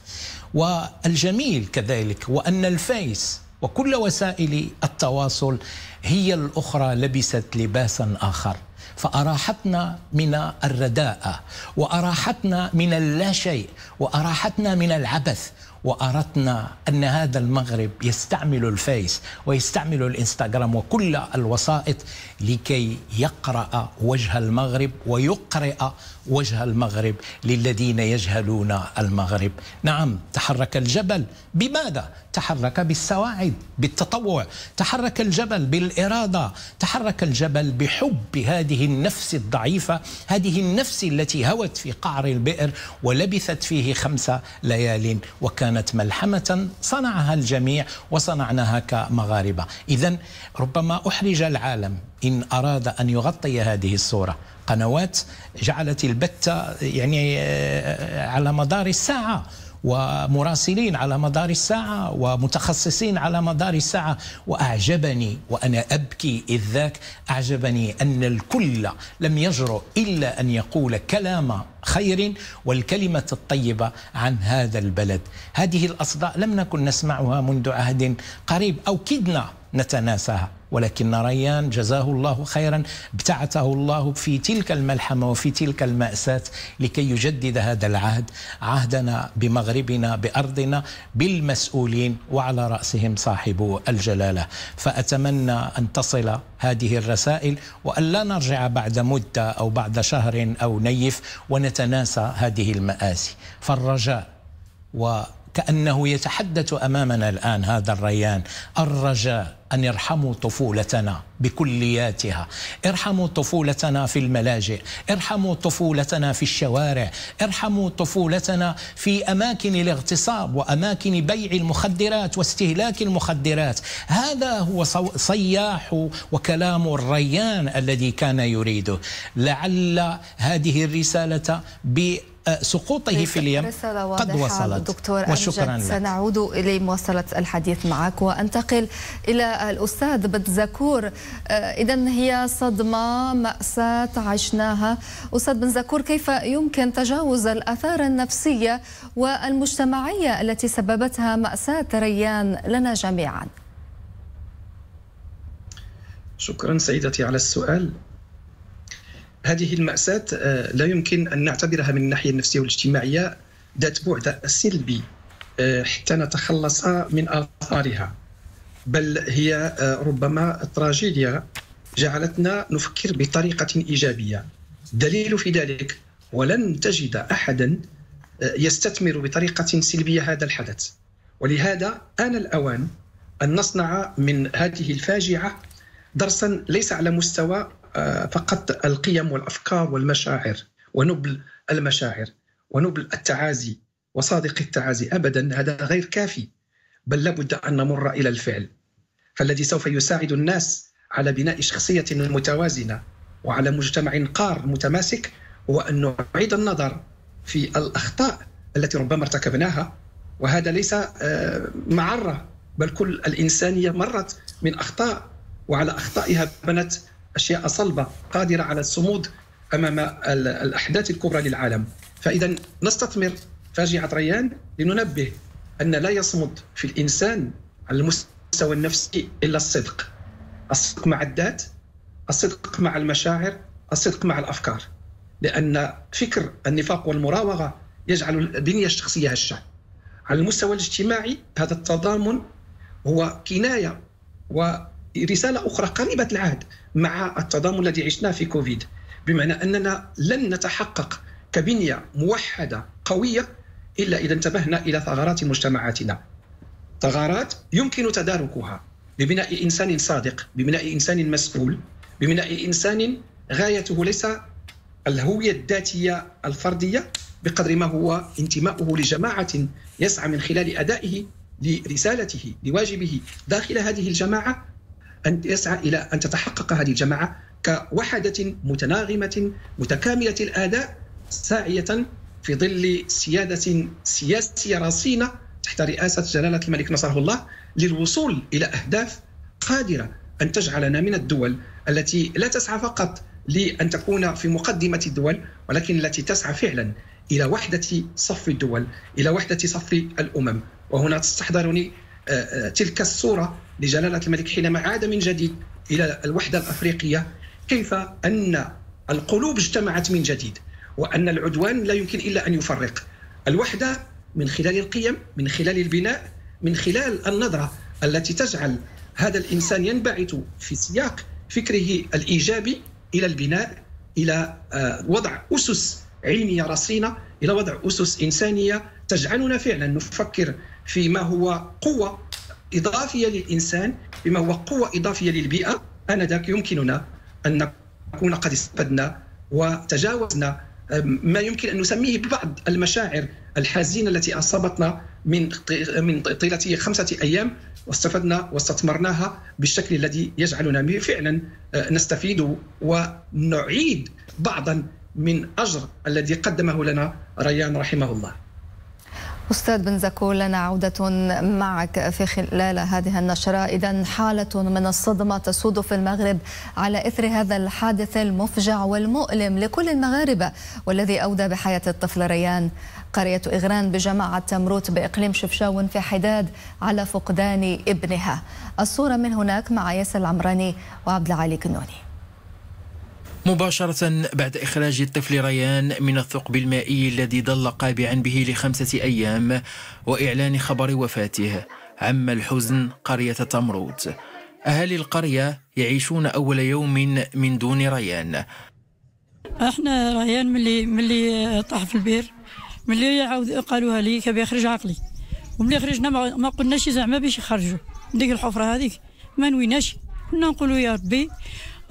والجميل كذلك وأن الفيس وكل وسائل التواصل هي الأخرى لبست لباسا آخر. فأراحتنا من الرداءة وأراحتنا من اللاشيء وأراحتنا من العبث وأردنا أن هذا المغرب يستعمل الفيس ويستعمل الإنستغرام وكل الوسائط لكي يقرأ وجه المغرب ويقرأ وجه المغرب للذين يجهلون المغرب. نعم تحرك الجبل. بماذا؟ تحرك بالسواعد بالتطوع. تحرك الجبل بالإرادة. تحرك الجبل بحب هذه النفس الضعيفة هذه النفس التي هوت في قعر البئر ولبثت فيه خمس ليال وكانت ملحمة. صنعها الجميع وصنعناها كمغاربة. إذا ربما أحرج العالم إن أراد أن يغطي هذه الصورة. قنوات جعلت البت يعني آه، على مدار الساعة ومراسلين على مدار الساعة ومتخصصين على مدار الساعة. وأعجبني وأنا أبكي إذ ذاك أعجبني أن الكل لم يجرؤ إلا أن يقول كلام خير والكلمة الطيبة عن هذا البلد. هذه الأصداء لم نكن نسمعها منذ عهد قريب أو كدنا نتناساها. ولكن ريان جزاه الله خيرا ابتعثه الله في تلك الملحمة وفي تلك المأساة لكي يجدد هذا العهد عهدنا بمغربنا بأرضنا بالمسؤولين وعلى رأسهم صاحب الجلالة. فأتمنى أن تصل هذه الرسائل وأن لا نرجع بعد مدة أو بعد شهر أو نيف ونتناسى هذه المآسي. فالرجاء وكأنه يتحدث أمامنا الآن هذا الريان. الرجاء أن يرحموا طفولتنا بكلياتها. ارحموا طفولتنا في الملاجئ. ارحموا طفولتنا في الشوارع. ارحموا طفولتنا في أماكن الاغتصاب وأماكن بيع المخدرات واستهلاك المخدرات. هذا هو صياح وكلام الريان الذي كان يريده. لعل هذه الرسالة ب سقوطه في اليم قد وصلت. دكتور وشكرا لك. سنعود إلى مواصلة الحديث معك وأنتقل إلى الأستاذ بنزكور. آه، إذا هي صدمة مأساة عشناها. أستاذ بنزكور كيف يمكن تجاوز الآثار النفسية والمجتمعية التي سببتها مأساة ريان لنا جميعا؟ شكرا سيدتي على السؤال. هذه المأساة آه، لا يمكن أن نعتبرها من الناحية النفسية والاجتماعية ذات بعد سلبي آه، حتى نتخلص من آثارها. بل هي آه، ربما تراجيديا جعلتنا نفكر بطريقة إيجابية. دليل في ذلك ولن تجد أحدا يستثمر بطريقة سلبية هذا الحدث. ولهذا آن الأوان أن نصنع من هذه الفاجعة درسا ليس على مستوى فقط القيم والأفكار والمشاعر ونبل المشاعر ونبل التعازي وصادق التعازي. ابدا هذا غير كافي بل لابد أن نمر إلى الفعل. فالذي سوف يساعد الناس على بناء شخصية متوازنة وعلى مجتمع قار متماسك هو أن نعيد النظر في الأخطاء التي ربما ارتكبناها. وهذا ليس آه، معرة بل كل الإنسانية مرت من أخطاء وعلى أخطائها بنت أشياء صلبة قادرة على الصمود أمام الأحداث الكبرى للعالم. فإذا نستثمر فاجعة ريان لننبه أن لا يصمد في الإنسان على المستوى النفسي إلا الصدق. الصدق مع الذات الصدق مع المشاعر الصدق مع الأفكار. لأن فكر النفاق والمراوغة يجعل البنية الشخصية هشة. على المستوى الاجتماعي هذا التضامن هو كناية ورساله أخرى قريبة العهد مع التضامن الذي عشناه في كوفيد بمعنى أننا لن نتحقق كبنية موحدة قوية إلا إذا انتبهنا إلى ثغرات مجتمعاتنا. ثغرات يمكن تداركها ببناء إنسان صادق، ببناء إنسان مسؤول، ببناء إنسان غايته ليس الهوية الذاتية الفردية بقدر ما هو انتماؤه لجماعة يسعى من خلال أدائه لرسالته لواجبه داخل هذه الجماعة أن يسعى إلى أن تتحقق هذه الجماعة كوحدة متناغمة متكاملة الأداء ساعية في ظل سيادة سياسية رصينة تحت رئاسة جلالة الملك نصره الله للوصول إلى أهداف قادرة أن تجعلنا من الدول التي لا تسعى فقط لأن تكون في مقدمة الدول ولكن التي تسعى فعلا إلى وحدة صف الدول إلى وحدة صف الأمم. وهنا تستحضرني تلك الصورة لجلالة الملك حينما عاد من جديد إلى الوحدة الأفريقية كيف أن القلوب اجتمعت من جديد وأن العدوان لا يمكن إلا أن يفرق. الوحدة من خلال القيم من خلال البناء من خلال النظرة التي تجعل هذا الإنسان ينبعث في سياق فكره الإيجابي إلى البناء إلى آه، وضع أسس علمية رصينة إلى وضع أسس إنسانية تجعلنا فعلا نفكر فيما هو قوة إضافية للإنسان بما هو قوة إضافية للبيئة آنذاك يمكننا أن نكون قد استفدنا وتجاوزنا ما يمكن أن نسميه ببعض المشاعر الحزينة التي أصابتنا من من طيلة خمسة أيام واستفدنا واستثمرناها بالشكل الذي يجعلنا فعلا نستفيد ونعيد بعضا من أجر الذي قدمه لنا ريان رحمه الله. أستاذ بن زكول لنا عودة معك في خلال هذه النشرة. إذا حالة من الصدمة تسود في المغرب على إثر هذا الحادث المفجع والمؤلم لكل المغاربة والذي أودى بحياة الطفل ريان. قرية إغران بجماعة تمروت بإقليم شفشاون في حداد على فقدان ابنها. الصورة من هناك مع ياسر العمراني وعبد العالي كنوني. مباشرة بعد إخراج الطفل ريان من الثقب المائي الذي ظل قابعا به لخمسة أيام وإعلان خبر وفاته عم الحزن قرية تمروت أهالي القرية يعيشون أول يوم من دون ريان. إحنا ريان ملي ملي طاح في البير ملي عاود قالوها لي كبي يخرج عقلي. وملي خرجنا ما قلناش زعما باش يخرجوا. ديك الحفرة هذيك ما نويناش. كنا نقولوا يا ربي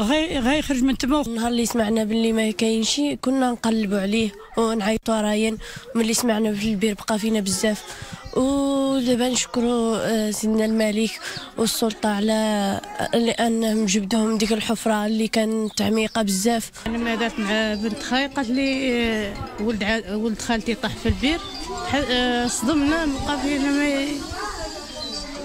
غير يخرج من تما النهار اللي سمعنا باللي ما كاينش كنا نقلبوا عليه ونعيطوا راين ملي سمعنا في البير بقى فينا بزاف. ودابا نشكروا آه، سيدنا الملك والسلطة على لأنهم جبدهم ديك الحفرة اللي كانت عميقه بزاف. أنا ما دارت مع بنت خاي قالت لي آه، ولد ولد خالتي طاح في البير. آه، صدمنا بقى فينا ما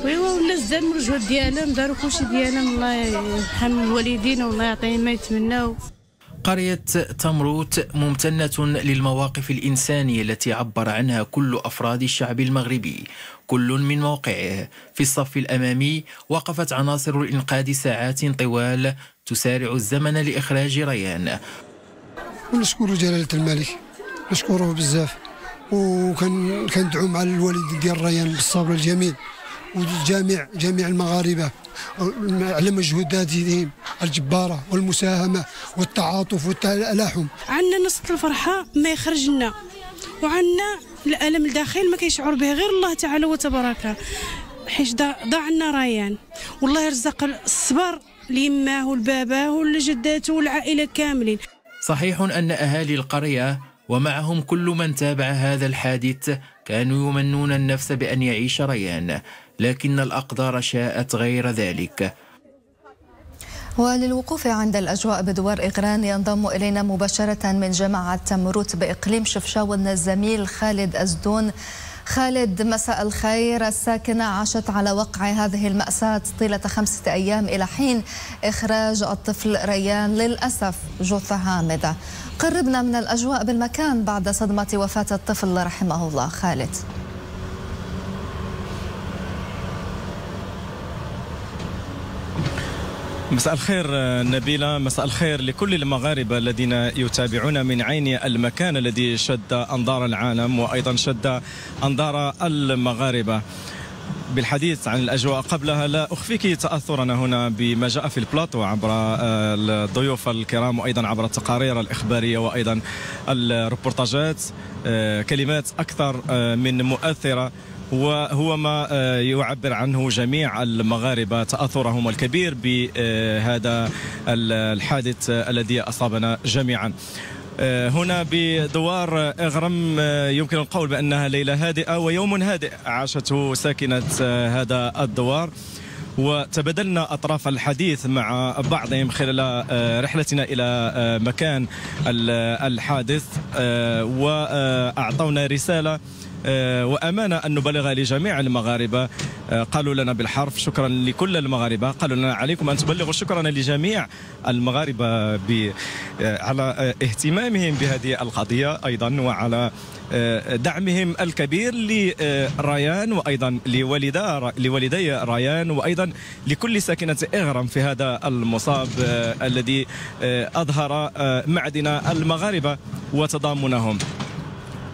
ويوا والناس داروا المجهود ديالهم داروا كلشي ديالهم الله يرحم الوالدين والله يعطيهم ما يتمناو. قرية تمروت ممتنة للمواقف الإنسانية التي عبر عنها كل أفراد الشعب المغربي. كل من موقعه. في الصف الأمامي وقفت عناصر الإنقاذ ساعات طوال تسارع الزمن لإخراج ريان. ونشكروا جلالة الملك. نشكروه بزاف. وكان كندعو مع الوالد ديال ريان بالصبر الجميل. وجميع جميع المغاربة على مجهوداتهم الجبارة والمساهمة والتعاطف والتلاحم. عندنا نص الفرحة ما يخرج لنا وعندنا الألم الداخل ما كيشعر به غير الله تعالى وتبارك. حيت ضاع عنا ريان والله يرزق الصبر ليماه ولباباه ولجداته والعائلة كاملين. صحيح أن أهالي القرية ومعهم كل من تابع هذا الحادث كانوا يمنون النفس بأن يعيش ريان. لكن الأقدار شاءت غير ذلك. وللوقوف عند الأجواء بدوار إغران ينضم إلينا مباشرة من جامعة تمروت بإقليم شفشاون الزميل خالد أزدون. خالد مساء الخير. الساكنة عاشت على وقع هذه المأساة طيلة خمسة أيام إلى حين إخراج الطفل ريان للأسف جثة هامدة. قربنا من الأجواء بالمكان بعد صدمة وفاة الطفل رحمه الله. خالد. مساء الخير نبيلة. مساء الخير لكل المغاربة الذين يتابعون من عين المكان الذي شد أنظار العالم وأيضا شد أنظار المغاربة. بالحديث عن الأجواء قبلها لا أخفيك تأثرنا هنا بما جاء في البلاطو عبر الضيوف الكرام وأيضا عبر التقارير الإخبارية وأيضا الريبورتاجات. كلمات أكثر من مؤثرة. وهو ما يعبر عنه جميع المغاربة. تأثرهم الكبير بهذا الحادث الذي أصابنا جميعا. هنا بدوار إغرم يمكن القول بأنها ليلة هادئة ويوم هادئ عاشته ساكنة هذا الدوار. وتبادلنا أطراف الحديث مع بعضهم خلال رحلتنا إلى مكان الحادث. وأعطونا رسالة وأمانة أن نبلغ لجميع المغاربة قالوا لنا بالحرف شكرا لكل المغاربة قالوا لنا عليكم أن تبلغوا شكرا لجميع المغاربة على اهتمامهم بهذه القضية أيضا وعلى دعمهم الكبير لريان وأيضا لوالدا لوالدي ريان وأيضا لكل ساكنة اغرم في هذا المصاب الذي أظهر معدن المغاربة وتضامنهم.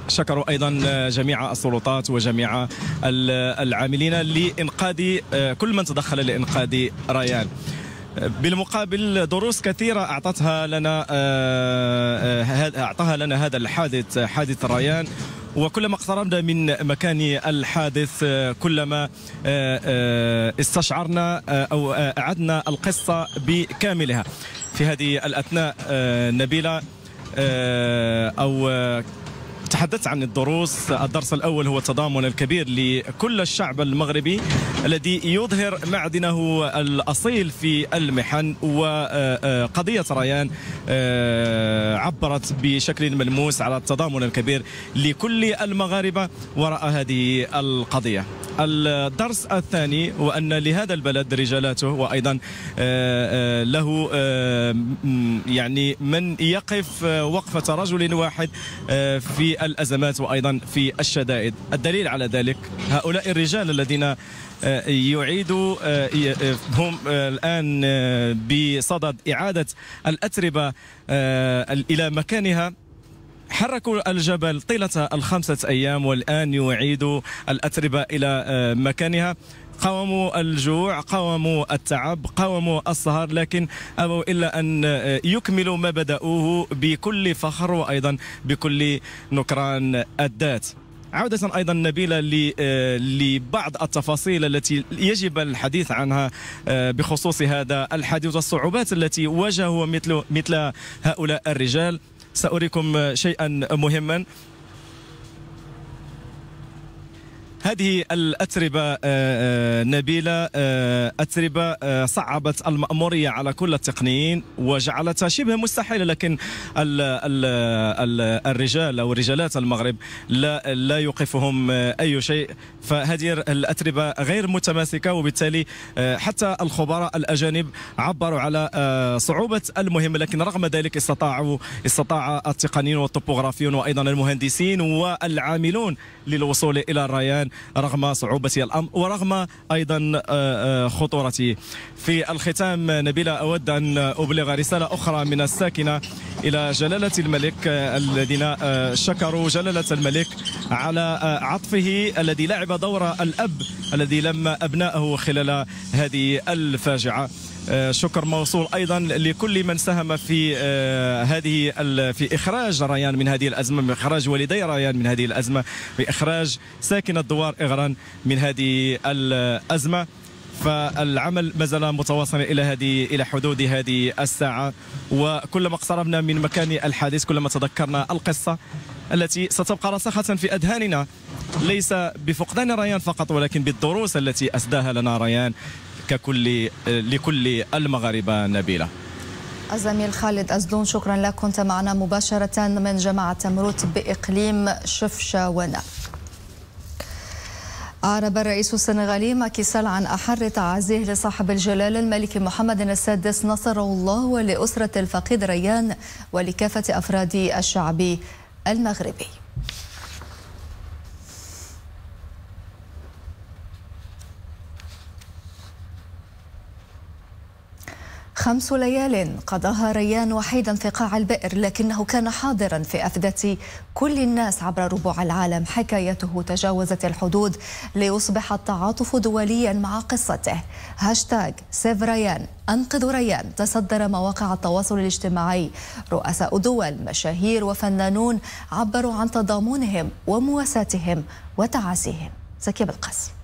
شكروا أيضا جميع السلطات وجميع العاملين لإنقاذ كل من تدخل لإنقاذ ريان بالمقابل دروس كثيرة أعطتها لنا أعطاها لنا هذا الحادث حادث ريان وكلما اقتربنا من مكان الحادث كلما استشعرنا أو أعدنا القصة بكاملها. في هذه الأثناء نبيلة أو تحدثت عن الدروس. الدرس الأول هو التضامن الكبير لكل الشعب المغربي الذي يظهر معدنه الأصيل في المحن وقضية ريان عبرت بشكل ملموس على التضامن الكبير لكل المغاربة وراء هذه القضية. الدرس الثاني هو أن لهذا البلد رجالاته وأيضا له يعني من يقف وقفة رجل واحد في الأزمات وأيضا في الشدائد. الدليل على ذلك هؤلاء الرجال الذين يعيدوا هم الآن بصدد إعادة الأتربة إلى مكانها. حركوا الجبل طيلة الخمسة أيام والآن يعيدوا الأتربة إلى مكانها. قاوموا الجوع قاوموا التعب قاوموا السهر لكن أبوا إلا أن يكملوا ما بدأوه بكل فخر وأيضا بكل نكران الذات. عودة أيضا نبيلة لبعض التفاصيل التي يجب الحديث عنها بخصوص هذا الحادث والصعوبات التي واجهوا مثل مثل هؤلاء الرجال. سأريكم شيئا مهما. هذه الأتربة نبيلة أتربة صعبت المأمورية على كل التقنيين وجعلتها شبه مستحيلة لكن ال ال ال الرجال أو رجالات المغرب لا, لا يوقفهم أي شيء. فهذه الأتربة غير متماسكة وبالتالي حتى الخبراء الأجانب عبروا على صعوبة المهمة لكن رغم ذلك استطاعوا استطاع التقنيين والطبوغرافيون وأيضا المهندسين والعاملون للوصول إلى الريان ريان رغم صعوبة الأمر ورغم أيضا خطورته. في الختام نبيلة أود أن أبلغ رسالة أخرى من الساكنة إلى جلالة الملك الذين شكروا جلالة الملك على عطفه الذي لعب دور الأب الذي لم أبنائه خلال هذه الفاجعة. شكر موصول أيضا لكل من ساهم في هذه في إخراج ريان من هذه الأزمة من إخراج والدي ريان من هذه الأزمة بإخراج ساكن الدوار إغران من هذه الأزمة. فالعمل ما زال متواصلا إلى هذه إلى حدود هذه الساعة. وكلما اقتربنا من مكان الحادث كلما تذكرنا القصة التي ستبقى راسخة في أذهاننا ليس بفقدان ريان فقط ولكن بالدروس التي أسداها لنا ريان. ككل لكل المغاربة نبيلة. الزميل خالد أزدون شكرا لك. كنت معنا مباشرة من جامعة تمروت بإقليم شفشاونة أعرب الرئيس السنغالي ماكي سال عن أحر تعازيه لصاحب الجلالة الملك محمد السادس نصره الله ولأسرة الفقيد ريان ولكافة أفراد الشعب المغربي. خمس ليال قضاها ريان وحيدا في قاع البئر لكنه كان حاضرا في أفئدة كل الناس عبر ربوع العالم حكايته تجاوزت الحدود ليصبح التعاطف دوليا مع قصته. هاشتاج save ريان أنقذ ريان تصدر مواقع التواصل الاجتماعي. رؤساء دول مشاهير وفنانون عبروا عن تضامنهم ومواساتهم وتعازيهم. زكي بالقسم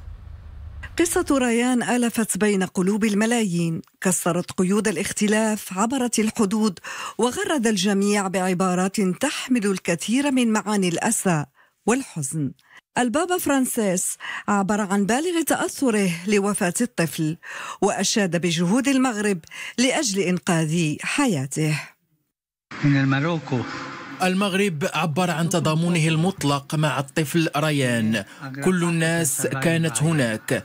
قصة ريان ألفت بين قلوب الملايين. كسرت قيود الاختلاف عبرت الحدود وغرد الجميع بعبارات تحمل الكثير من معاني الأسى والحزن. البابا فرانسيس عبر عن بالغ تأثره لوفاة الطفل وأشاد بجهود المغرب لأجل إنقاذ حياته. من الماروكو المغرب عبر عن تضامنه المطلق مع الطفل ريان. كل الناس كانت هناك.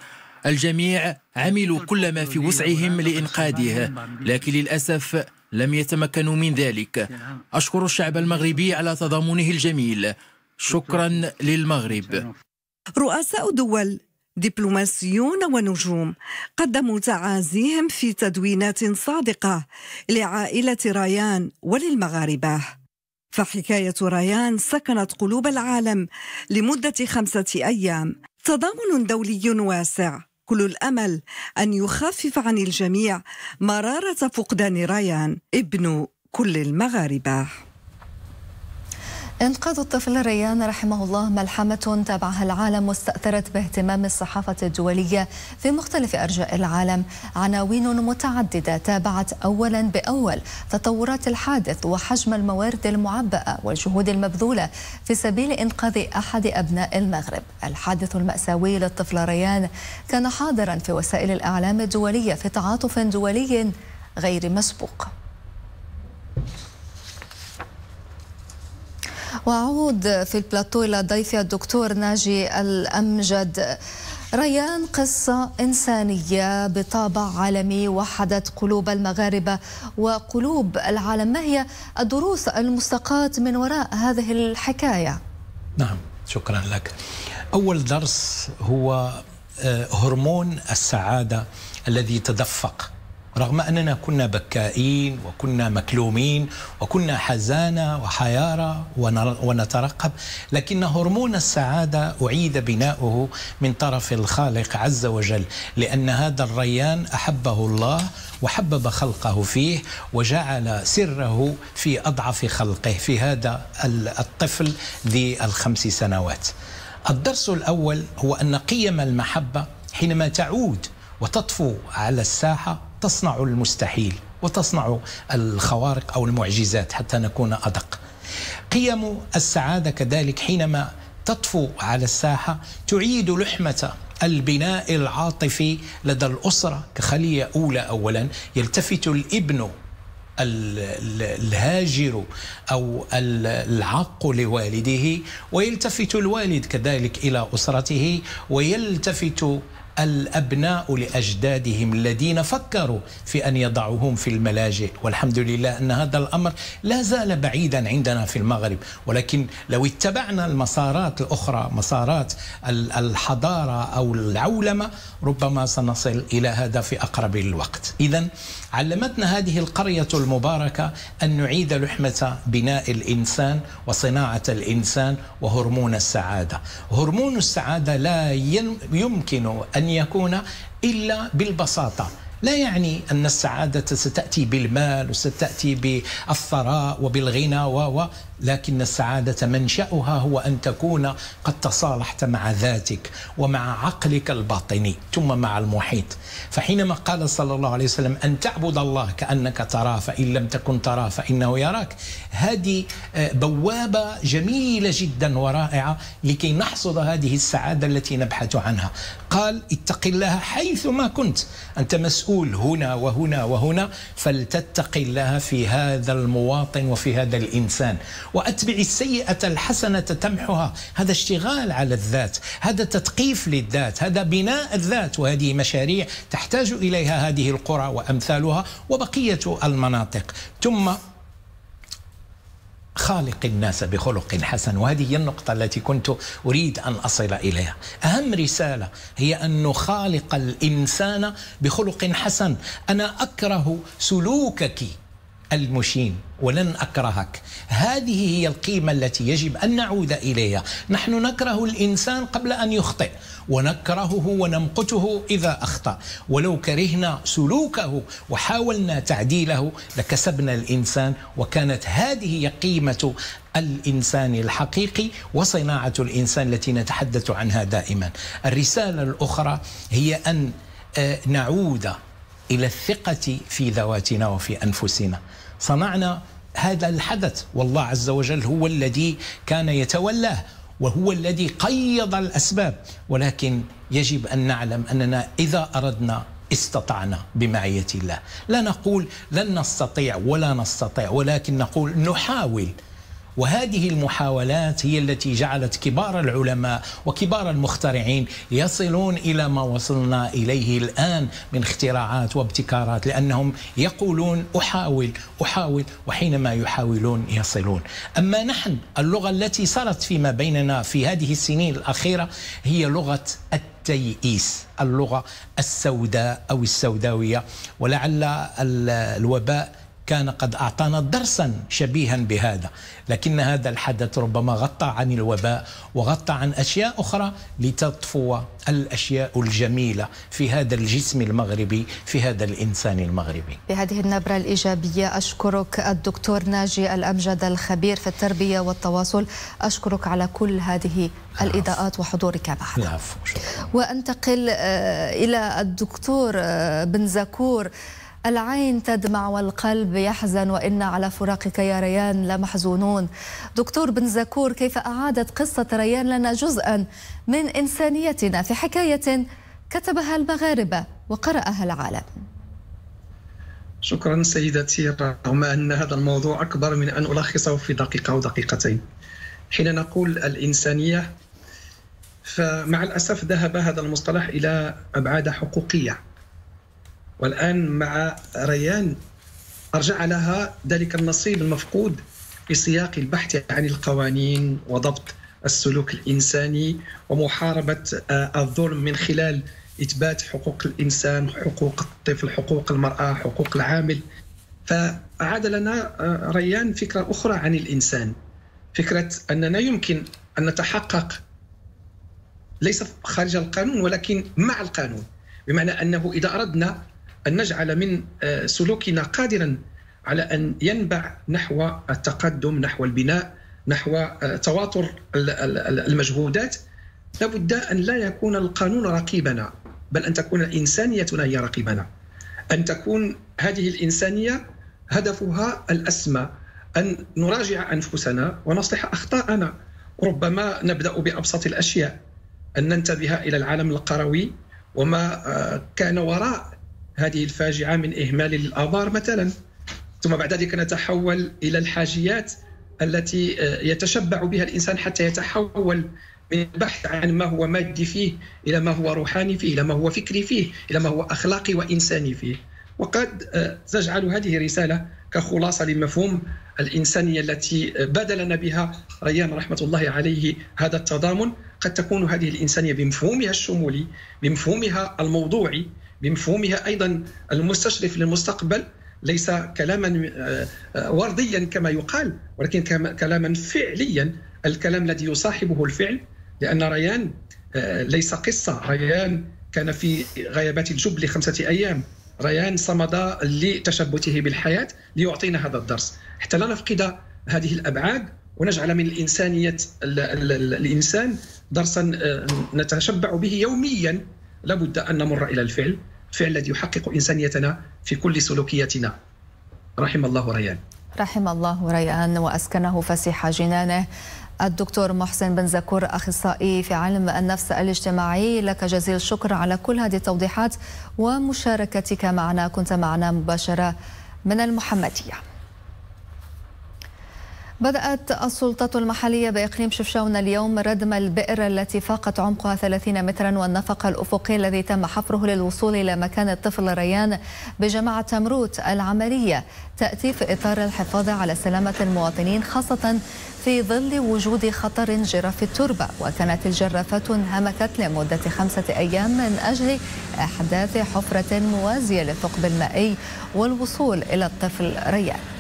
الجميع عملوا كل ما في وسعهم لإنقاذه لكن للأسف لم يتمكنوا من ذلك. أشكر الشعب المغربي على تضامنه الجميل. شكرا للمغرب. رؤساء دول دبلوماسيون ونجوم قدموا تعازيهم في تدوينات صادقة لعائلة ريان وللمغاربة. فحكاية ريان سكنت قلوب العالم لمدة خمسة أيام. تضامن دولي واسع. كل الأمل أن يخفف عن الجميع مرارة فقدان ريان ابن كل المغاربة. إنقاذ الطفل ريان رحمه الله ملحمة تابعها العالم واستأثرت باهتمام الصحافة الدولية في مختلف أرجاء العالم. عناوين متعددة تابعت أولا بأول تطورات الحادث وحجم الموارد المعبأة والجهود المبذولة في سبيل إنقاذ أحد أبناء المغرب. الحادث المأساوي للطفل ريان كان حاضرا في وسائل الإعلام الدولية في تعاطف دولي غير مسبوق. وأعود في البلاتو إلى ضيفي الدكتور ناجي الأمجد. ريان قصة إنسانية بطابع عالمي وحدت قلوب المغاربة وقلوب العالم. ما هي الدروس المستقاة من وراء هذه الحكاية؟ نعم شكرا لك. أول درس هو هرمون السعادة الذي تدفق رغم أننا كنا بكائين وكنا مكلومين وكنا حزانة وحيارى ونترقب لكن هرمون السعادة أعيد بناؤه من طرف الخالق عز وجل لأن هذا الريان أحبه الله وحبب خلقه فيه وجعل سره في أضعف خلقه في هذا الطفل ذي الخمس سنوات. الدرس الأول هو أن قيم المحبة حينما تعود وتطفو على الساحة تصنع المستحيل وتصنع الخوارق أو المعجزات حتى نكون أدق. قيم السعادة كذلك حينما تطفو على الساحة تعيد لحمة البناء العاطفي لدى الأسرة كخلية أولى اولا يلتفت الإبن الهاجر أو العاق لوالده ويلتفت الوالد كذلك إلى أسرته ويلتفت الأبناء لأجدادهم الذين فكروا في أن يضعوهم في الملاجئ. والحمد لله أن هذا الأمر لا زال بعيدا عندنا في المغرب. ولكن لو اتبعنا المسارات الأخرى مسارات الحضارة أو العولمة ربما سنصل إلى هذا في أقرب الوقت اذا علمتنا هذه القرية المباركة أن نعيد لحمة بناء الإنسان وصناعة الإنسان وهرمون السعادة. هرمون السعادة لا يمكن أن يكون إلا بالبساطة. لا يعني أن السعادة ستأتي بالمال وستأتي بالثراء وبالغنى و لكن السعادة منشأها هو أن تكون قد تصالحت مع ذاتك ومع عقلك الباطني ثم مع المحيط. فحينما قال صلى الله عليه وسلم أن تعبد الله كأنك تراه فإن لم تكن تراه فإنه يراك. هذه آه، بوابة جميلة جدا ورائعة لكي نحصد هذه السعادة التي نبحث عنها. قال اتق الله حيثما كنت. أنت مسؤول هنا وهنا وهنا فلتتق الله في هذا المواطن وفي هذا الإنسان. وأتبع السيئة الحسنة تمحها. هذا اشتغال على الذات هذا تثقيف للذات هذا بناء الذات. وهذه مشاريع تحتاج إليها هذه القرى وأمثالها وبقية المناطق. ثم خالق الناس بخلق حسن. وهذه هي النقطة التي كنت أريد أن أصل إليها. أهم رسالة هي أن نخالق الإنسان بخلق حسن. أنا أكره سلوكك المشين ولن أكرهك. هذه هي القيمة التي يجب أن نعود إليها. نحن نكره الإنسان قبل أن يخطئ. ونكرهه ونمقته إذا أخطأ. ولو كرهنا سلوكه وحاولنا تعديله لكسبنا الإنسان. وكانت هذه هي قيمة الإنسان الحقيقي وصناعة الإنسان التي نتحدث عنها دائما. الرسالة الأخرى هي أن آه، نعود إلى الثقة في ذواتنا وفي أنفسنا. صنعنا هذا الحدث. والله عز وجل هو الذي كان يتولاه وهو الذي قيض الأسباب. ولكن يجب أن نعلم أننا إذا أردنا استطعنا بمعية الله. لا نقول لن نستطيع ولا نستطيع ولكن نقول نحاول وهذه المحاولات هي التي جعلت كبار العلماء وكبار المخترعين يصلون إلى ما وصلنا إليه الآن من اختراعات وابتكارات لأنهم يقولون أحاول أحاول وحينما يحاولون يصلون. أما نحن اللغة التي صارت فيما بيننا في هذه السنين الأخيرة هي لغة التيئيس اللغة السوداء أو السوداوية ولعل الوباء كان قد أعطانا درسا شبيها بهذا لكن هذا الحدث ربما غطى عن الوباء وغطى عن أشياء أخرى لتطفو الأشياء الجميلة في هذا الجسم المغربي في هذا الإنسان المغربي. بهذه النبرة الإيجابية أشكرك الدكتور ناجي الأمجد الخبير في التربية والتواصل، أشكرك على كل هذه الإضاءات وحضورك معنا. وأنتقل آه، إلى الدكتور آه، بن زكور العين تدمع والقلب يحزن وإن على فراقك يا ريان لمحزونون دكتور بن زكور كيف أعادت قصة ريان لنا جزءا من إنسانيتنا في حكاية كتبها المغاربة وقرأها العالم؟ شكرا سيدتي رغم أن هذا الموضوع أكبر من أن ألخصه في دقيقة أو دقيقتين. حين نقول الإنسانية فمع الأسف ذهب هذا المصطلح إلى أبعاد حقوقية. والآن مع ريان أرجع لها ذلك النصيب المفقود في سياق البحث عن القوانين وضبط السلوك الإنساني ومحاربة آه، الظلم من خلال إثبات حقوق الإنسان حقوق الطفل حقوق المرأة حقوق العامل. فأعاد لنا آه، ريان فكرة أخرى عن الإنسان. فكرة أننا يمكن أن نتحقق ليس خارج القانون ولكن مع القانون. بمعنى أنه إذا أردنا أن نجعل من آه، سلوكنا قادرا على أن ينبع نحو التقدم نحو البناء نحو آه، تواتر المجهودات. لابد أن لا يكون القانون رقيبنا بل أن تكون إنسانيتنا هي رقيبنا. أن تكون هذه الإنسانية هدفها الأسمى أن نراجع أنفسنا ونصلح أخطاءنا. ربما نبدأ بأبسط الأشياء أن ننتبه إلى العالم القروي وما آه، كان وراء هذه الفاجعة من إهمال الآبار مثلا. ثم بعد ذلك نتحول إلى الحاجيات التي آه، يتشبع بها الإنسان حتى يتحول من البحث عن ما هو مادي فيه إلى ما هو روحاني فيه إلى ما هو فكري فيه إلى ما هو أخلاقي وإنساني فيه. وقد تجعل هذه رساله كخلاصة لمفهوم الإنسانية التي بدلنا بها ريان رحمة الله عليه هذا التضامن. قد تكون هذه الإنسانية بمفهومها الشمولي بمفهومها الموضوعي بمفهومها أيضا المستشرف للمستقبل ليس كلاما ورديا كما يقال ولكن كلاما فعليا الكلام الذي يصاحبه الفعل لأن ريان ليس قصة. ريان كان في غيابات الجب لخمسة أيام. ريان صمد لتشبثه بالحياة ليعطينا هذا الدرس. حتى لا نفقد هذه الأبعاد ونجعل من الإنسانية الإنسان درسا نتشبع به يوميا. لابد أن نمر إلى الفعل الفعل الذي يحقق إنسانيتنا في كل سلوكياتنا. رحم الله ريان رحم الله ريان وأسكنه فسيح جنانه. الدكتور محسن بن زكور أخصائي في علم النفس الاجتماعي لك جزيل الشكر على كل هذه التوضيحات ومشاركتك معنا كنت معنا مباشرة من المحمدية. بدأت السلطة المحلية بإقليم شفشاون اليوم ردم البئر التي فاقت عمقها 30 مترا والنفق الأفقي الذي تم حفره للوصول إلى مكان الطفل ريان بجماعة تمروت العملية. تأتي في إطار الحفاظ على سلامة المواطنين خاصة في ظل وجود خطر جرف التربة. وكانت الجرافات انهمكت لمدة خمسة أيام من أجل إحداث حفرة موازية للثقب المائي والوصول إلى الطفل ريان.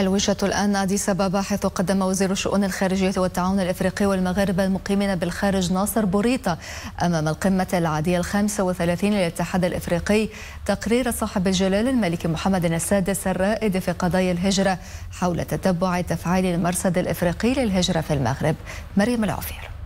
الوجهة الآن أديس أبابا حيث قدم وزير الشؤون الخارجية والتعاون الإفريقي والمغاربة المقيمين بالخارج ناصر بوريطة أمام القمة العادية الخامسة وثلاثين للاتحاد الإفريقي. تقرير صاحب الجلالة الملك محمد السادس الرائد في قضايا الهجرة حول تتبع تفعيل المرصد الإفريقي للهجرة في المغرب. مريم العفير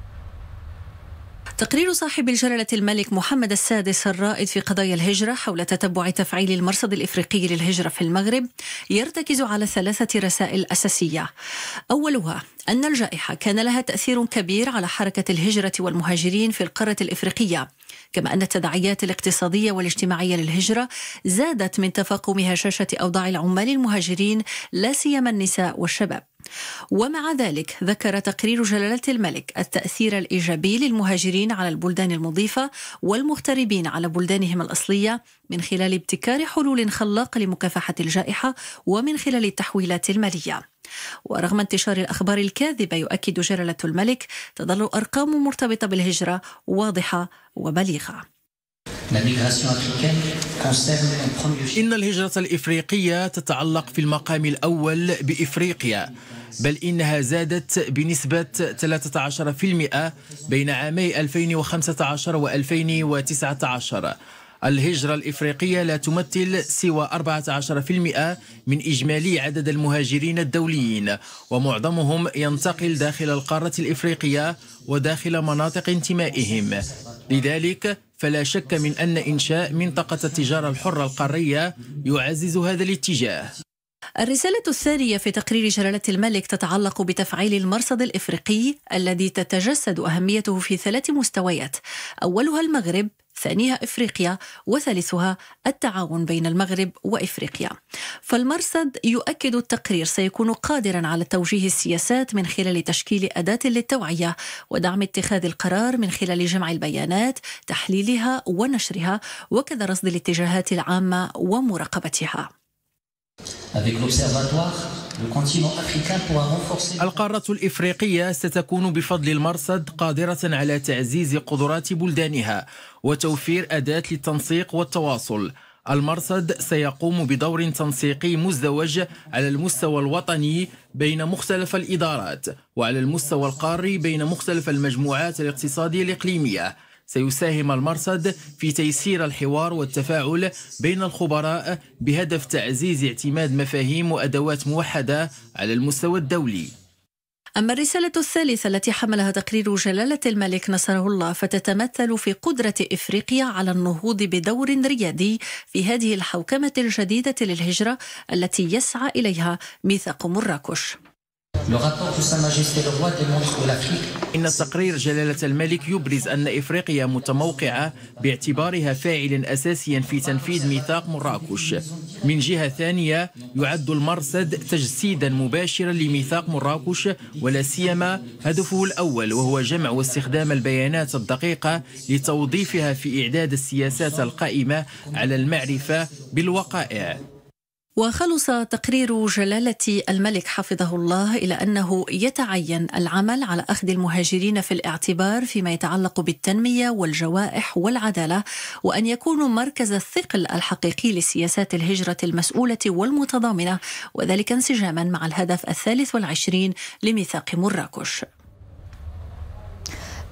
تقرير صاحب الجلالة الملك محمد السادس الرائد في قضايا الهجرة حول تتبع تفعيل المرصد الإفريقي للهجرة في المغرب يرتكز على ثلاثة رسائل أساسية. أولها أن الجائحة كان لها تأثير كبير على حركة الهجرة والمهاجرين في القارة الإفريقية كما أن التداعيات الاقتصادية والاجتماعية للهجرة زادت من تفاقم هشاشة أوضاع العمال المهاجرين لا سيما النساء والشباب. ومع ذلك ذكر تقرير جلالة الملك التأثير الإيجابي للمهاجرين على البلدان المضيفة والمغتربين على بلدانهم الأصلية من خلال ابتكار حلول خلاقة لمكافحة الجائحة ومن خلال التحويلات المالية. ورغم انتشار الأخبار الكاذبة يؤكد جلالة الملك تظل أرقام مرتبطة بالهجرة واضحة وبليغة. إن الهجرة الإفريقية تتعلق في المقام الأول بإفريقيا بل إنها زادت بنسبة 13% بين عامي 2015 و 2019 الهجرة الإفريقية لا تمثل سوى 14% من إجمالي عدد المهاجرين الدوليين ومعظمهم ينتقل داخل القارة الإفريقية وداخل مناطق انتمائهم. لذلك فلا شك من أن إنشاء منطقة التجارة الحرة القارية يعزز هذا الاتجاه. الرسالة الثانية في تقرير جلالة الملك تتعلق بتفعيل المرصد الإفريقي الذي تتجسد أهميته في ثلاث مستويات. أولها المغرب ثانيها إفريقيا وثالثها التعاون بين المغرب وإفريقيا. فالمرصد يؤكد التقرير سيكون قادرا على توجيه السياسات من خلال تشكيل أداة للتوعية ودعم اتخاذ القرار من خلال جمع البيانات، تحليلها ونشرها وكذا رصد الاتجاهات العامة ومراقبتها. القارة الإفريقية ستكون بفضل المرصد قادرة على تعزيز قدرات بلدانها وتوفير أداة للتنسيق والتواصل. المرصد سيقوم بدور تنسيقي مزدوج على المستوى الوطني بين مختلف الإدارات وعلى المستوى القاري بين مختلف المجموعات الاقتصادية الإقليمية. سيساهم المرصد في تيسير الحوار والتفاعل بين الخبراء بهدف تعزيز اعتماد مفاهيم وأدوات موحدة على المستوى الدولي. أما الرسالة الثالثة التي حملها تقرير جلالة الملك نصره الله فتتمثل في قدرة إفريقيا على النهوض بدور ريادي في هذه الحوكمة الجديدة للهجرة التي يسعى إليها ميثاق مراكش. إن تقرير جلالة الملك يبرز أن إفريقيا متموقعة باعتبارها فاعل أساسيا في تنفيذ ميثاق مراكش. من جهة ثانية يعد المرصد تجسيدا مباشرا لميثاق مراكش ولا سيما هدفه الأول وهو جمع واستخدام البيانات الدقيقة لتوظيفها في إعداد السياسات القائمة على المعرفة بالوقائع. وخلص تقرير جلالة الملك حفظه الله إلى أنه يتعين العمل على أخذ المهاجرين في الاعتبار فيما يتعلق بالتنمية والجوائح والعدالة وأن يكونوا مركز الثقل الحقيقي لسياسات الهجرة المسؤولة والمتضامنة وذلك انسجاما مع الهدف الثالث والعشرين لميثاق مراكش.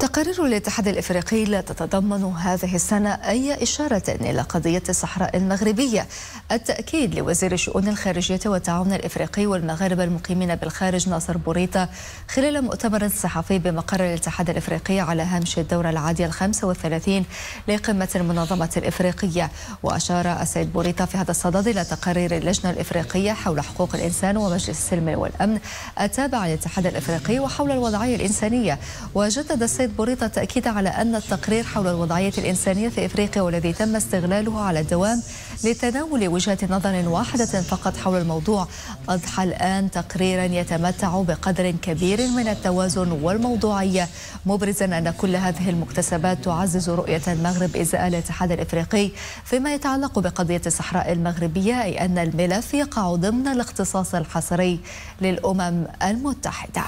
تقارير الاتحاد الإفريقي لا تتضمن هذه السنة أي إشارة إلى قضية الصحراء المغربية. التأكيد لوزير الشؤون الخارجية والتعاون الإفريقي والمغاربة المقيمين بالخارج ناصر بوريطة خلال مؤتمر صحفي بمقر الاتحاد الإفريقي على هامش الدورة العادية ال 35 لقمة المنظمة الإفريقية وأشار السيد بوريطة في هذا الصدد إلى تقارير اللجنة الإفريقية حول حقوق الإنسان ومجلس السلم والأمن التابع للاتحاد الإفريقي وحول الوضعية الإنسانية وجدد السيد زاد بوريطة التأكيد على أن التقرير حول الوضعية الإنسانية في إفريقيا والذي تم استغلاله على الدوام لتناول وجهة نظر واحدة فقط حول الموضوع. أضحى الآن تقريرا يتمتع بقدر كبير من التوازن والموضوعية مبرزا أن كل هذه المكتسبات تعزز رؤية المغرب إزاء الاتحاد الإفريقي فيما يتعلق بقضية الصحراء المغربية أي أن الملف يقع ضمن الاختصاص الحصري للأمم المتحدة.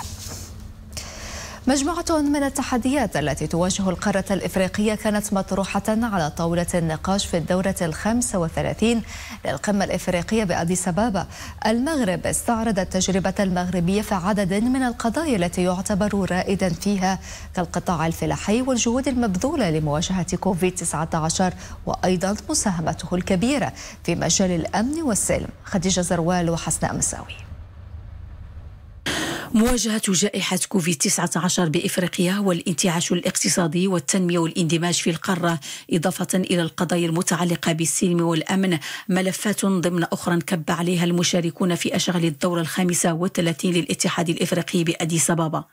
مجموعة من التحديات التي تواجه القارة الإفريقية كانت مطروحة على طاولة النقاش في الدورة الخامسة والثلاثين للقمة الإفريقية بأديس أبابا. المغرب استعرض التجربة المغربية في عدد من القضايا التي يعتبر رائدا فيها كالقطاع الفلاحي والجهود المبذولة لمواجهة كوفيد 19 وأيضا مساهمته الكبيرة في مجال الأمن والسلم. خديجة زروال وحسناء مساوي مواجهة جائحة كوفيد 19 بإفريقيا والانتعاش الاقتصادي والتنمية والاندماج في القارة إضافة إلى القضايا المتعلقة بالسلم والأمن. ملفات ضمن أخرى انكب عليها المشاركون في أشغال الدورة الخامسة والثلاثين للاتحاد الإفريقي بأديس أبابا.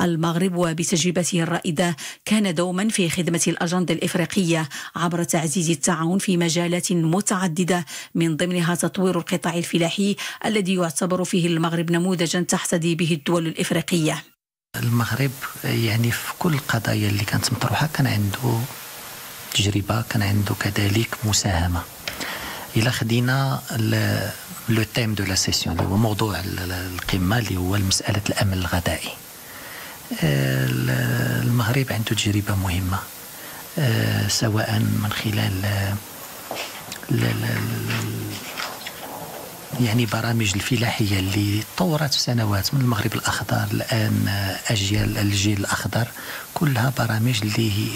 المغرب وبتجربته الرائدة كان دوما في خدمة الأجندة الإفريقية عبر تعزيز التعاون في مجالات متعددة من ضمنها تطوير القطاع الفلاحي الذي يعتبر فيه المغرب نموذجا تحتذي به الدول الإفريقية. المغرب يعني في كل القضايا اللي كانت مطروحة كان عنده تجربة كان عنده كذلك مساهمة. إلا خدينا le thème de la session اللي هو موضوع القمة اللي هو مسألة الأمن الغذائي. المغرب عنده تجربة مهمة سواء من خلال يعني برامج الفلاحية اللي طورت سنوات من المغرب الأخضر الآن أجيال الجيل الأخضر كلها برامج اللي هي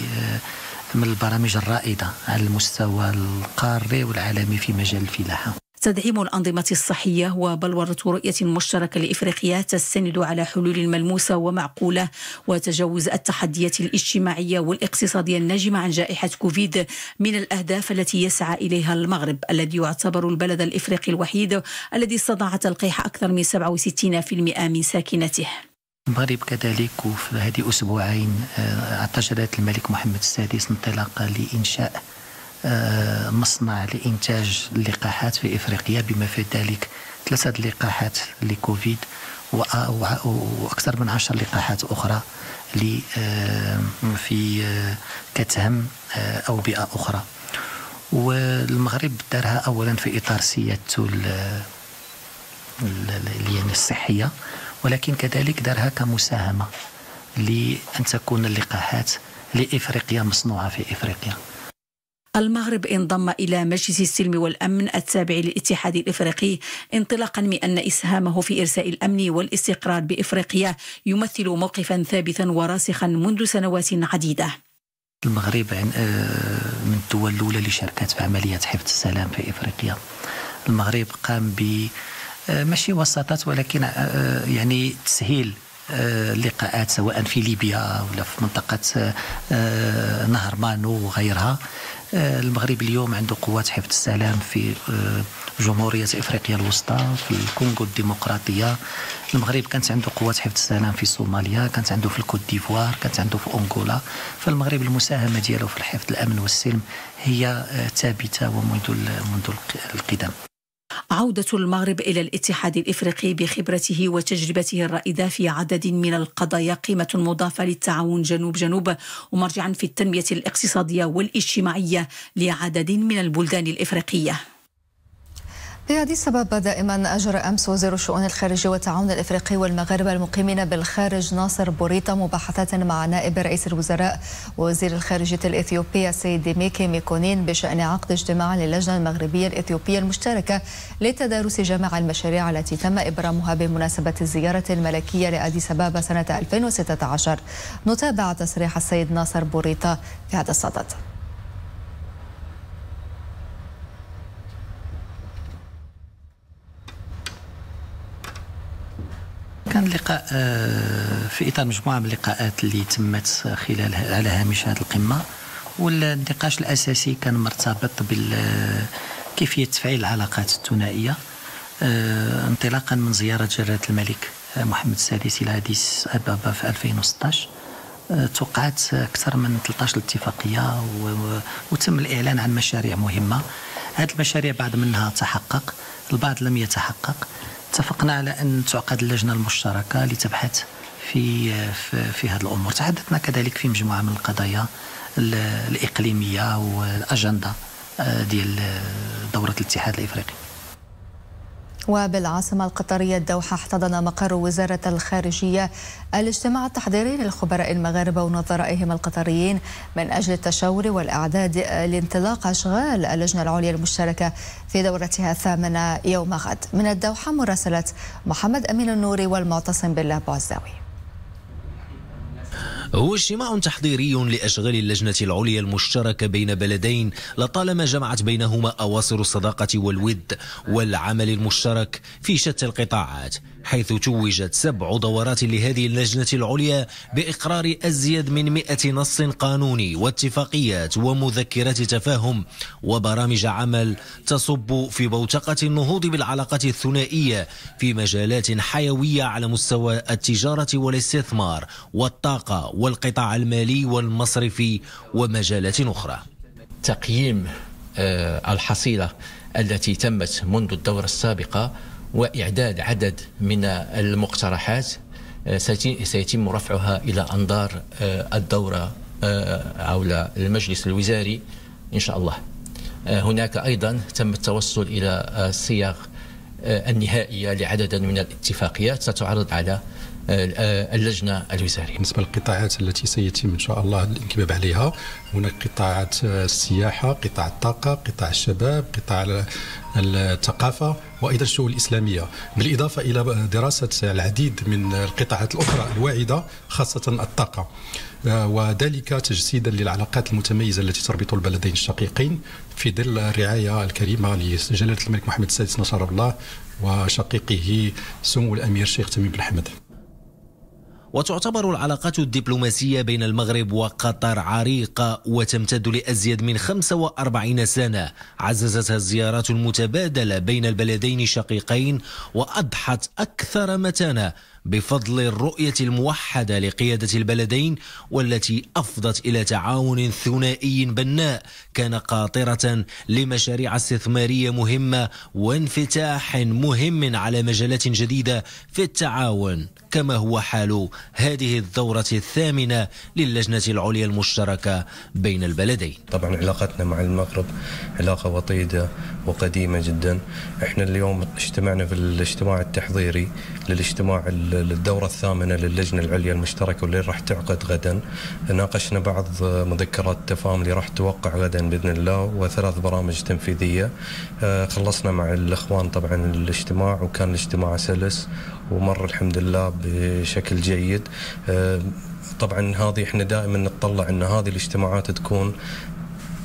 من البرامج الرائدة على المستوى القاري والعالمي في مجال الفلاحة. تدعيم الأنظمة الصحية وبلورة رؤية مشتركة لإفريقيا تستند على حلول ملموسة ومعقولة وتجاوز التحديات الاجتماعية والاقتصادية الناجمة عن جائحة كوفيد من الأهداف التي يسعى إليها المغرب الذي يعتبر البلد الإفريقي الوحيد الذي استطاع تلقيح أكثر من 67% من ساكنته. المغرب كذلك وفي هذه أسبوعين أعطى جلالة الملك محمد السادس انطلاقة لإنشاء مصنع لإنتاج اللقاحات في إفريقيا. بما في ذلك ثلاثة لقاحات لكوفيد وأكثر من عشر لقاحات أخرى في كتهم أوبئة أخرى. والمغرب دارها أولا في إطار سيادته يعني الصحية ولكن كذلك دارها كمساهمة لأن تكون اللقاحات لإفريقيا مصنوعة في إفريقيا. المغرب انضم إلى مجلس السلم والأمن التابع للاتحاد الإفريقي انطلاقا من أن إسهامه في إرساء الأمن والاستقرار بإفريقيا يمثل موقفا ثابتا وراسخا منذ سنوات عديدة. المغرب من الدول الأولى اللي شاركت في عملية حفظ السلام في إفريقيا. المغرب قام ب ماشي وساطات ولكن يعني تسهيل اللقاءات سواء في ليبيا ولا في منطقة نهر مانو وغيرها. المغرب اليوم عنده قوات حفظ السلام في جمهورية إفريقيا الوسطى في الكونغو الديمقراطية. المغرب كانت عنده قوات حفظ السلام في صوماليا كانت عنده في الكوت ديفوار كانت عنده في أنغولا. فالمغرب المساهمة ديالو في الحفظ الأمن والسلم هي ثابتة ومنذ منذ القدم. عودة المغرب إلى الاتحاد الإفريقي بخبرته وتجربته الرائدة في عدد من القضايا قيمة مضافة للتعاون جنوب جنوب ومرجعا في التنمية الاقتصادية والاجتماعية لعدد من البلدان الإفريقية. بهذه السبب دائما أجرى أمس وزير الشؤون الخارجية والتعاون الإفريقي والمغاربة المقيمين بالخارج ناصر بوريطة مباحثات مع نائب رئيس الوزراء ووزير الخارجية الإثيوبية السيد ميكي ميكونين بشأن عقد اجتماع للجنة المغربية الإثيوبية المشتركة لتدارس جميع المشاريع التي تم إبرامها بمناسبة الزيارة الملكية لأديس أبابا سنة 2016 نتابع تصريح السيد ناصر بوريطة في هذا الصدد. كان لقاء في إطار مجموعة من اللقاءات اللي تمت خلال على هامش هذه القمة. والنقاش الأساسي كان مرتبط بكيفيه تفعيل العلاقات الثنائية انطلاقا من زيارة جلالة الملك محمد السادس إلى أديس أبابا في 2016 توقعت أكثر من 13 اتفاقيه وتم الإعلان عن مشاريع مهمة. هذه المشاريع بعض منها تحقق البعض لم يتحقق. اتفقنا على أن تعقد اللجنة المشتركة لتبحث في في, في هذه الأمور. تحدثنا كذلك في مجموعة من القضايا الإقليمية والأجندة ديال دورة الاتحاد الإفريقي. وبالعاصمة القطرية الدوحة احتضن مقر وزارة الخارجية الاجتماع التحضيري للخبراء المغاربة ونظرائهم القطريين من أجل التشاور والإعداد لانطلاق أشغال اللجنة العليا المشتركة في دورتها الثامنة يوم غد. من الدوحة مراسلة محمد أمين النوري والمعتصم بالله بوعزاوي هو اجتماع تحضيري لأشغال اللجنة العليا المشتركة بين بلدين لطالما جمعت بينهما أواصر الصداقة والود والعمل المشترك في شتى القطاعات. حيث توجت سبع دورات لهذه اللجنة العليا بإقرار أزيد من مئة نص قانوني واتفاقيات ومذكرات تفاهم وبرامج عمل تصب في بوتقة النهوض بالعلاقات الثنائية في مجالات حيوية على مستوى التجارة والاستثمار والطاقة والقطاع المالي والمصرفي ومجالات أخرى. تقييم آه، الحصيلة التي تمت منذ الدورة السابقة وإعداد عدد من المقترحات آه، سيتم رفعها إلى أنظار آه، الدورة أو المجلس الوزاري إن شاء الله هناك أيضا تم التوصل إلى الصياغ النهائية لعدد من الاتفاقيات ستعرض على اللجنة الوزارية. بالنسبة للقطاعات التي سيتم إن شاء الله الانكباب عليها هناك قطاعات السياحة، قطاع الطاقة، قطاع الشباب، قطاع الثقافة وأيضا الشؤون الإسلامية، بالإضافة إلى دراسة العديد من القطاعات الأخرى الواعدة خاصة الطاقة. وذلك تجسيدا للعلاقات المتميزة التي تربط البلدين الشقيقين في ظل الرعاية الكريمة لجلالة الملك محمد السادس نصر الله وشقيقه سمو الأمير الشيخ تميم بن حمد. وتعتبر العلاقات الدبلوماسية بين المغرب وقطر عريقة وتمتد لأزيد من 45 سنة. عززتها الزيارات المتبادلة بين البلدين الشقيقين وأضحت أكثر متانة بفضل الرؤية الموحدة لقيادة البلدين والتي أفضت إلى تعاون ثنائي بناء. كان قاطرة لمشاريع استثمارية مهمة وانفتاح مهم على مجالات جديدة في التعاون. كما هو حال هذه الدورة الثامنة للجنة العليا المشتركة بين البلدين. طبعا علاقتنا مع المغرب علاقة وطيدة وقديمة جدا. إحنا اليوم اجتمعنا في الاجتماع التحضيري للاجتماع الدورة الثامنة للجنة العليا المشتركة واللي راح تعقد غدا. ناقشنا بعض مذكرات التفاهم اللي راح توقع غدا بإذن الله وثلاث برامج تنفيذية. آه، خلصنا مع الإخوان طبعا الاجتماع وكان الاجتماع سلس ومر الحمد لله بشكل جيد. آه، طبعا هذه إحنا دائما نتطلع إن هذه الاجتماعات تكون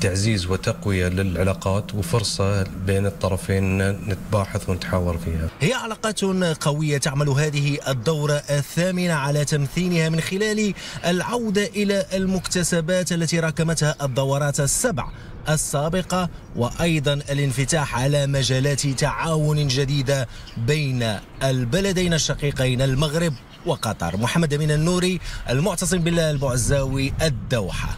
تعزيز وتقوية للعلاقات وفرصة بين الطرفين نتباحث ونتحاور فيها. هي علاقات قوية تعمل هذه الدورة الثامنة على تمثيلها من خلال العودة إلى المكتسبات التي راكمتها الدورات السبع. السابقة وأيضا الانفتاح على مجالات تعاون جديدة بين البلدين الشقيقين المغرب وقطر. محمد أمين النوري المعتصم بالله البعزاوي الدوحة.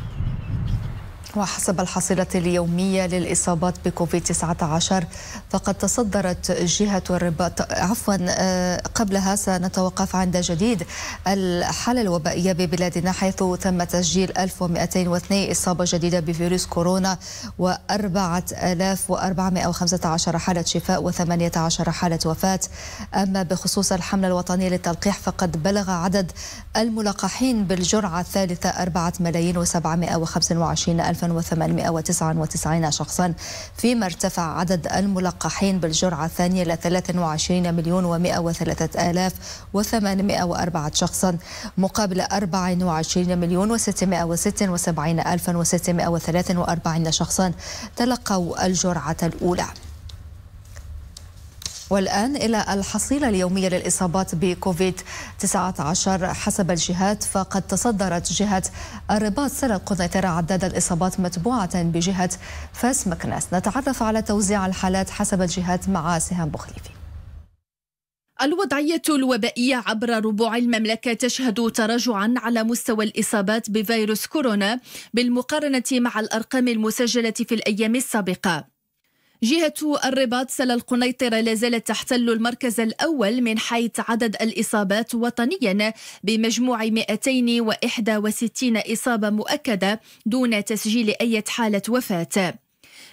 وحسب الحصيلة اليومية للإصابات بكوفيد 19 فقد تصدرت جهة الرباط. عفوا آه، قبلها سنتوقف عند جديد الحالة الوبائية ببلادنا حيث تم تسجيل 1202 إصابة جديدة بفيروس كورونا و 4415 حالة شفاء و18 حالة وفاة. أما بخصوص الحملة الوطنية للتلقيح فقد بلغ عدد الملقحين بالجرعة الثالثة 4 ملايين و725 ألف 1899 شخصا فيما ارتفع عدد الملقحين بالجرعة الثانية إلى 23 مليون و103 آلاف و804 شخصا مقابل 24 مليون و676 ألف و643 شخصا تلقوا الجرعة الأولى. والآن إلى الحصيلة اليومية للإصابات بكوفيد 19 حسب الجهات فقد تصدرت جهة الرباط سنة القنيطرة عداد الإصابات متبوعة بجهة فاس مكناس نتعرف على توزيع الحالات حسب الجهات مع سهام بخليفي الوضعية الوبائية عبر ربوع المملكة تشهد تراجعا على مستوى الإصابات بفيروس كورونا بالمقارنة مع الأرقام المسجلة في الأيام السابقة. جهة الرباط سلا القنيطرة لا زالت تحتل المركز الأول من حيث عدد الإصابات وطنيا بمجموع 261 إصابة مؤكدة دون تسجيل أي حالة وفاة.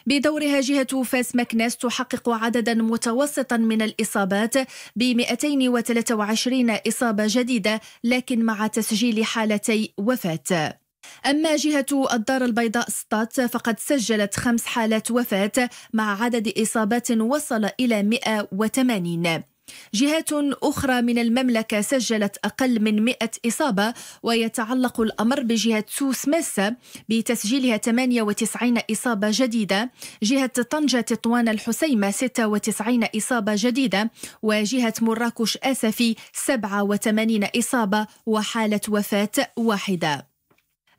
بدورها جهة فاس مكناس تحقق عددا متوسطا من الإصابات ب 223 إصابة جديدة لكن مع تسجيل حالتي وفاة. أما جهة الدار البيضاء سطات فقد سجلت خمس حالات وفاة مع عدد إصابات وصل إلى 180 جهات أخرى من المملكة سجلت أقل من 100 إصابة ويتعلق الأمر بجهة سوس ميسا بتسجيلها 98 إصابة جديدة جهة طنجة تطوان الحسيمة 96 إصابة جديدة وجهة مراكش آسفي 87 إصابة وحالة وفاة واحدة.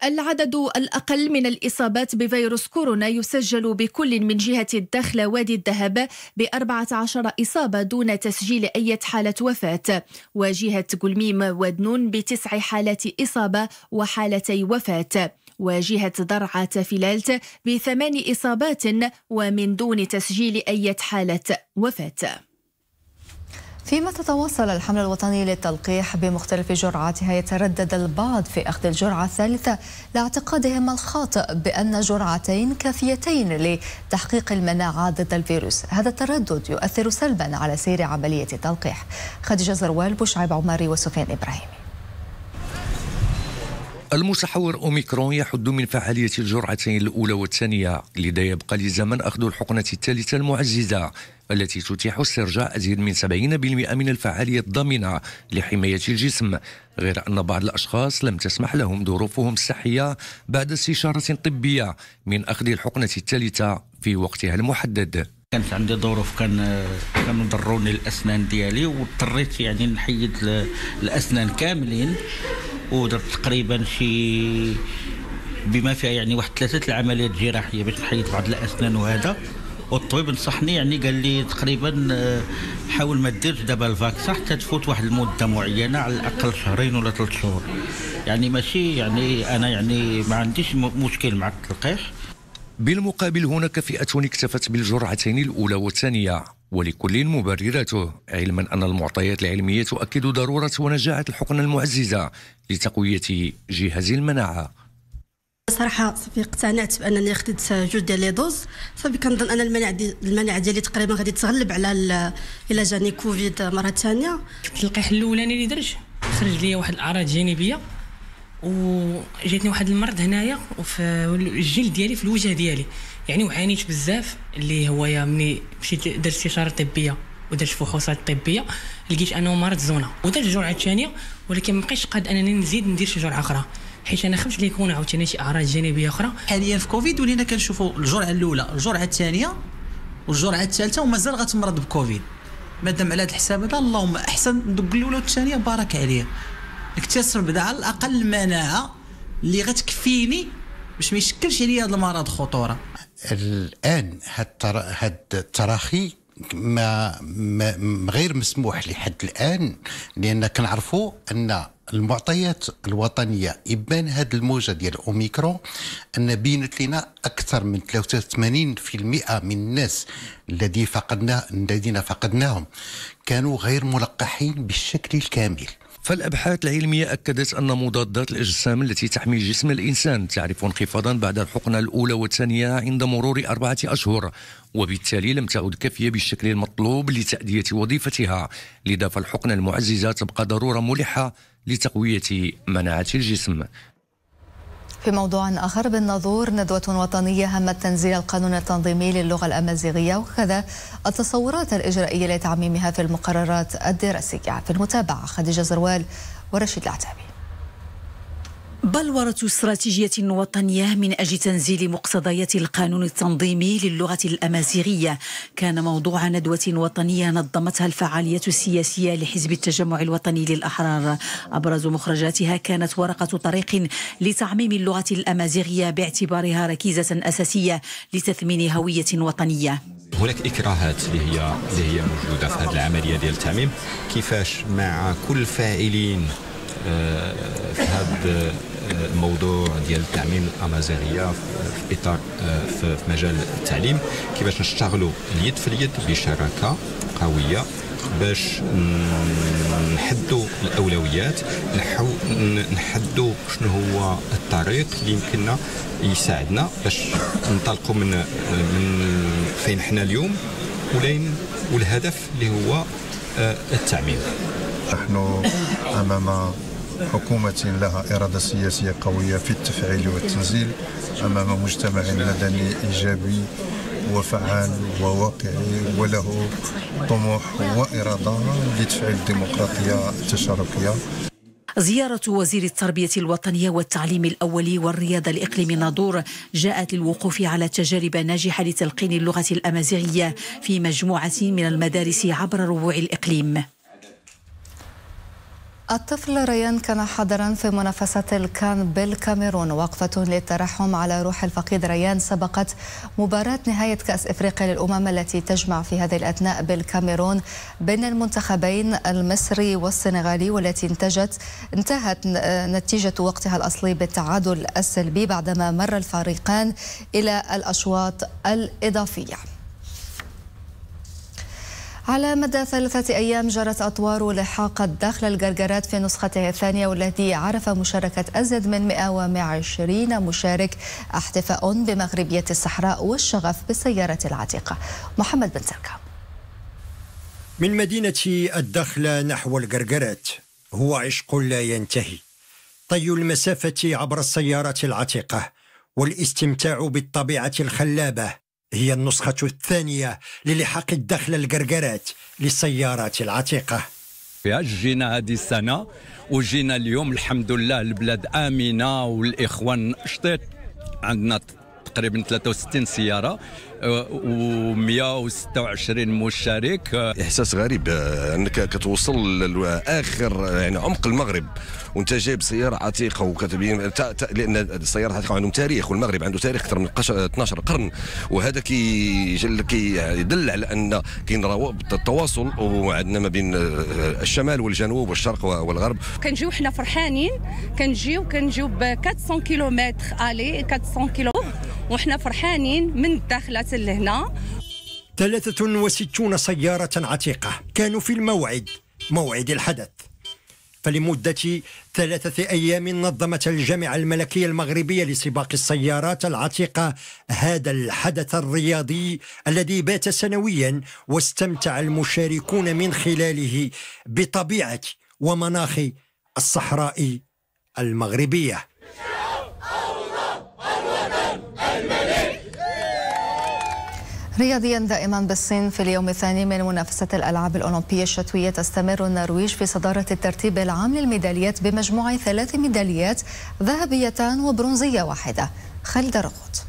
العدد الأقل من الإصابات بفيروس كورونا يسجل بكل من جهة الدخلة وادي الذهب ب 14 إصابة دون تسجيل أي حالة وفاة وجهة قلميم ودنون بتسع حالات إصابة وحالتي وفاة وجهة درعا فلالت بثمان إصابات ومن دون تسجيل أي حالة وفاة. فيما تتواصل الحملة الوطني للتلقيح بمختلف جرعاتها يتردد البعض في أخذ الجرعة الثالثة لاعتقادهم الخاطئ بأن جرعتين كافيتين لتحقيق المناعة ضد الفيروس. هذا التردد يؤثر سلبا على سير عملية التلقيح. خديجة زروال بوشعيب عماري وسفيان إبراهيم. المتحور أوميكرون يحد من فعالية الجرعتين الأولى والثانية لذا يبقى لزمن أخذ الحقنة الثالثة المعززة. التي تتيح استرجاع أزيد من 70% من الفعالية الضامنة لحماية الجسم غير أن بعض الأشخاص لم تسمح لهم ظروفهم الصحية بعد استشارة طبية من أخذ الحقنة الثالثة في وقتها المحدد. كانت عندي ظروف كان كانوا ضروني الأسنان ديالي واضطريت يعني نحيد الأسنان كاملين ودرت تقريبا شي بما فيها يعني واحد ثلاثة العمليات جراحيه باش نحيد بعض الأسنان وهذا. والطبيب نصحني يعني قال لي تقريبا آه، حاول ما ديرش دابا الفاكسان حتى تفوت واحد المدة معينة على الأقل شهرين ولا ثلاث شهور. يعني ماشي يعني أنا يعني ما عنديش مشكل مع التلقيح بالمقابل هناك فئة اكتفت بالجرعتين الأولى والثانية ولكل مبرراته علما أن المعطيات العلمية تؤكد ضرورة ونجاعة الحقنة المعززة لتقوية جهاز المناعة. صراحة صافي اقتنعت بأنني خديت جوج ديال les doses. صافي كنظن أن المناعه ديال المناعه ديالي تقريبا غادي تغلب على إلا جاني كوفيد مرة ثانية. التلقيح الأولاني اللي درت خرج لي واحد الأعراض جانبية. وجاتني واحد المرض هنايا وفي الجلد ديالي في الوجه ديالي. يعني وعانيت بزاف اللي هو يا مني مشيت درت استشارة طبية ودرت فحوصات طبية. لقيت أنه مرض زونة ودرت الجرعه الثانية ولكن ما بقيتش قاد أنني نزيد ندير شي جرعة أخرى. حيت أنا خفت لي يكون عاوتاني شي أعراض جانبية أخرى. حاليا في كوفيد ولينا كنشوفوا الجرعة الأولى الجرعة الثانية والجرعة الثالثة ومازال غتمرض بكوفيد. مادام على هذا الحساب هذا اللهم أحسن ندق الأولى والثانية بارك عليه اكتسب بدا على الأقل المناعة اللي غتكفيني باش ما يشكلش عليا هذا المرض خطورة. الآن هاد التراخي ما, ما غير مسموح لحد الآن لأن كنعرفوا أن المعطيات الوطنية إبان هذا الموجة ديال الاوميكرون أن بينت لنا أكثر من 83% من الناس الذي فقدنا الذين فقدناهم كانوا غير ملقحين بالشكل الكامل. فالأبحاث العلمية أكدت أن مضادات الأجسام التي تحمي جسم الإنسان تعرف انخفاضا بعد الحقنة الأولى والثانية عند مرور أربعة أشهر. وبالتالي لم تعد كافية بالشكل المطلوب لتأدية وظيفتها لذا فالحقنه المعززة تبقى ضرورة ملحة لتقوية مناعة الجسم. في موضوع آخر بالنظور ندوة وطنية همت تنزيل القانون التنظيمي للغة الأمازيغية وكذا التصورات الإجرائية لتعميمها في المقررات الدراسية. في المتابعة خديجة زروال ورشيد العتابي. بلورة استراتيجية وطنية من أجل تنزيل مقتضيات القانون التنظيمي للغة الأمازيغية. كان موضوع ندوة وطنية نظمتها الفعالية السياسية لحزب التجمع الوطني للأحرار. أبرز مخرجاتها كانت ورقة طريق لتعميم اللغة الأمازيغية باعتبارها ركيزة أساسية لتثمين هوية وطنية. هناك إكراهات اللي هي اللي هي موجودة في هذه العملية ديال التعميم. كيفاش مع كل الفاعلين آه، في هذا الموضوع ديال التعميم الأمازيغية في إطار في مجال التعليم كيفاش نشتغلوا اليد في اليد بشراكة قوية باش نحدوا الأولويات نحدوا شنو هو الطريق اللي يمكننا يساعدنا باش ننطلقوا من من فين حنا اليوم ولين والهدف اللي هو آه، التعميم. نحن أمام حكومة لها إرادة سياسية قوية في التفعيل والتنزيل أمام مجتمع مدني إيجابي وفعال وواقعي وله طموح وإرادة لتفعيل الديمقراطية التشاركية زيارة وزير التربية الوطنية والتعليم الأولي والرياضة لإقليم ناظور جاءت للوقوف على تجارب ناجحة لتلقين اللغة الأمازيغية في مجموعة من المدارس عبر ربوع الإقليم. الطفل ريان كان حاضرا في منافسة الكان بالكاميرون وقفة للترحم على روح الفقيد ريان سبقت مباراة نهاية كأس إفريقيا للأمم التي تجمع في هذه الأثناء بالكاميرون بين المنتخبين المصري والسنغالي والتي انتجت انتهت نتيجة وقتها الأصلي بالتعادل السلبي بعدما مر الفريقان إلى الأشواط الإضافية. على مدى ثلاثة أيام جرت أطوار لحاق الدخل الجرجرات في نسخته الثانية والتي عرف مشاركة أزيد من 120 مشارك احتفاء بمغربية الصحراء والشغف بالسيارة العتيقة محمد بن سركة من مدينة الدخل نحو الجرجرات هو عشق لا ينتهي. طي المسافة عبر السيارة العتيقة والاستمتاع بالطبيعة الخلابة هي النسخة الثانية للحاق الدخل القرقرات للسيارات العتيقة. جينا هذه السنة وجينا اليوم الحمد لله البلاد آمنة والإخوان شطيت عندنا تقريبا 63 سيارة. و126 مشارك. إحساس غريب آه، أنك كتوصل لاخر يعني عمق المغرب وأنت جايب سيارة عتيقة وكتبين لأن السيارات العتيقة عندهم تاريخ والمغرب عنده تاريخ أكثر من 12 قرن وهذا كي يدل على أن كاين روابط التواصل وعندنا ما بين آه، الشمال والجنوب والشرق والغرب. كنجيو حنا فرحانين كنجيو كنجيو ب 400 كيلومتر آلي 400 كيلو وحنا فرحانين من الداخلات لهنا 63 سيارة عتيقة. كانوا في الموعد موعد الحدث. فلمدة ثلاثة أيام نظمت الجامعة الملكية المغربية لسباق السيارات العتيقة هذا الحدث الرياضي الذي بات سنويا واستمتع المشاركون من خلاله بطبيعة ومناخ الصحراء المغربية. رياضيا دائما بالصين في اليوم الثاني من منافسة الألعاب الأولمبية الشتوية تستمر النرويج في صدارة الترتيب العام للميداليات بمجموع ثلاث ميداليات ذهبيتان وبرونزية واحدة. خالد رغوت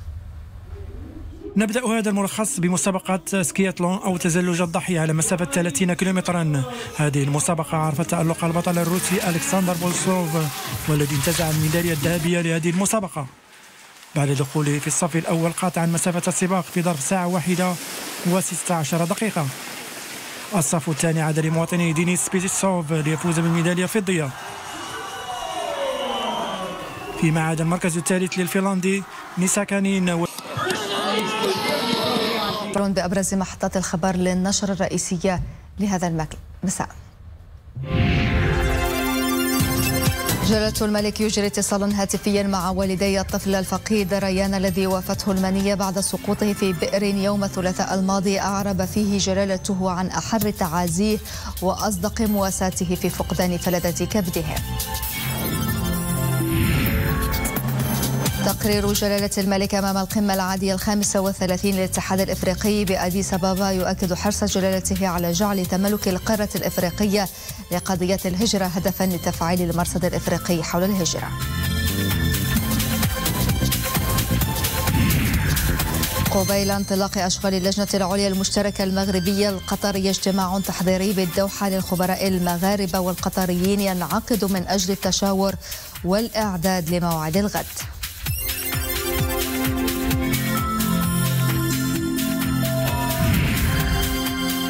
نبدأ هذا الملخص بمسابقة سكياتلون أو تزلج الضحية على مسافة 30 كيلومترا. هذه المسابقة عرفت تألق البطل الروسي ألكسندر بولسوف والذي انتزع الميدالية الذهبية لهذه المسابقة. بعد دخوله في الصف الأول قاطعا مسافة السباق في ظرف ساعة واحدة و16 دقيقة. الصف الثاني عاد لمواطني دينيس بيزيسوف ليفوز بالميدالية الفضية فيما عاد المركز الثالث للفنلندي نيساكانين و... بأبرز محطات الخبر للنشر الرئيسية لهذا المساء جلالة الملك يجري اتصالا هاتفيا مع والدي الطفل الفقيد ريان الذي وافته المنية بعد سقوطه في بئر يوم الثلاثاء الماضي أعرب فيه جلالته عن أحر تعازيه وأصدق مواساته في فقدان فلذة كبده. تقرير جلالة الملك أمام القمة العادية الخامسة والثلاثين للاتحاد الإفريقي بأديس أبابا يؤكد حرص جلالته على جعل تملك القارة الإفريقية لقضية الهجرة هدفا لتفعيل المرصد الإفريقي حول الهجرة. قبيل انطلاق أشغال اللجنة العليا المشتركة المغربية القطرية اجتماع تحضيري بالدوحة للخبراء المغاربة والقطريين ينعقد من أجل التشاور والإعداد لموعد الغد.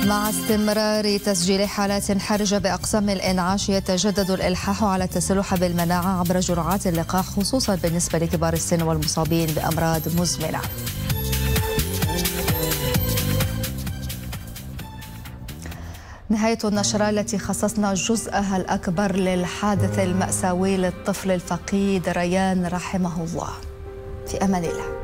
مع استمرار تسجيل حالات حرجة بأقسام الإنعاش يتجدد الإلحاح على التسلح بالمناعة عبر جرعات اللقاح خصوصا بالنسبة لكبار السن والمصابين بأمراض مزمنة. نهاية النشرة التي خصصنا جزءها الأكبر للحادث المأساوي للطفل الفقيد ريان رحمه الله. في أمان الله.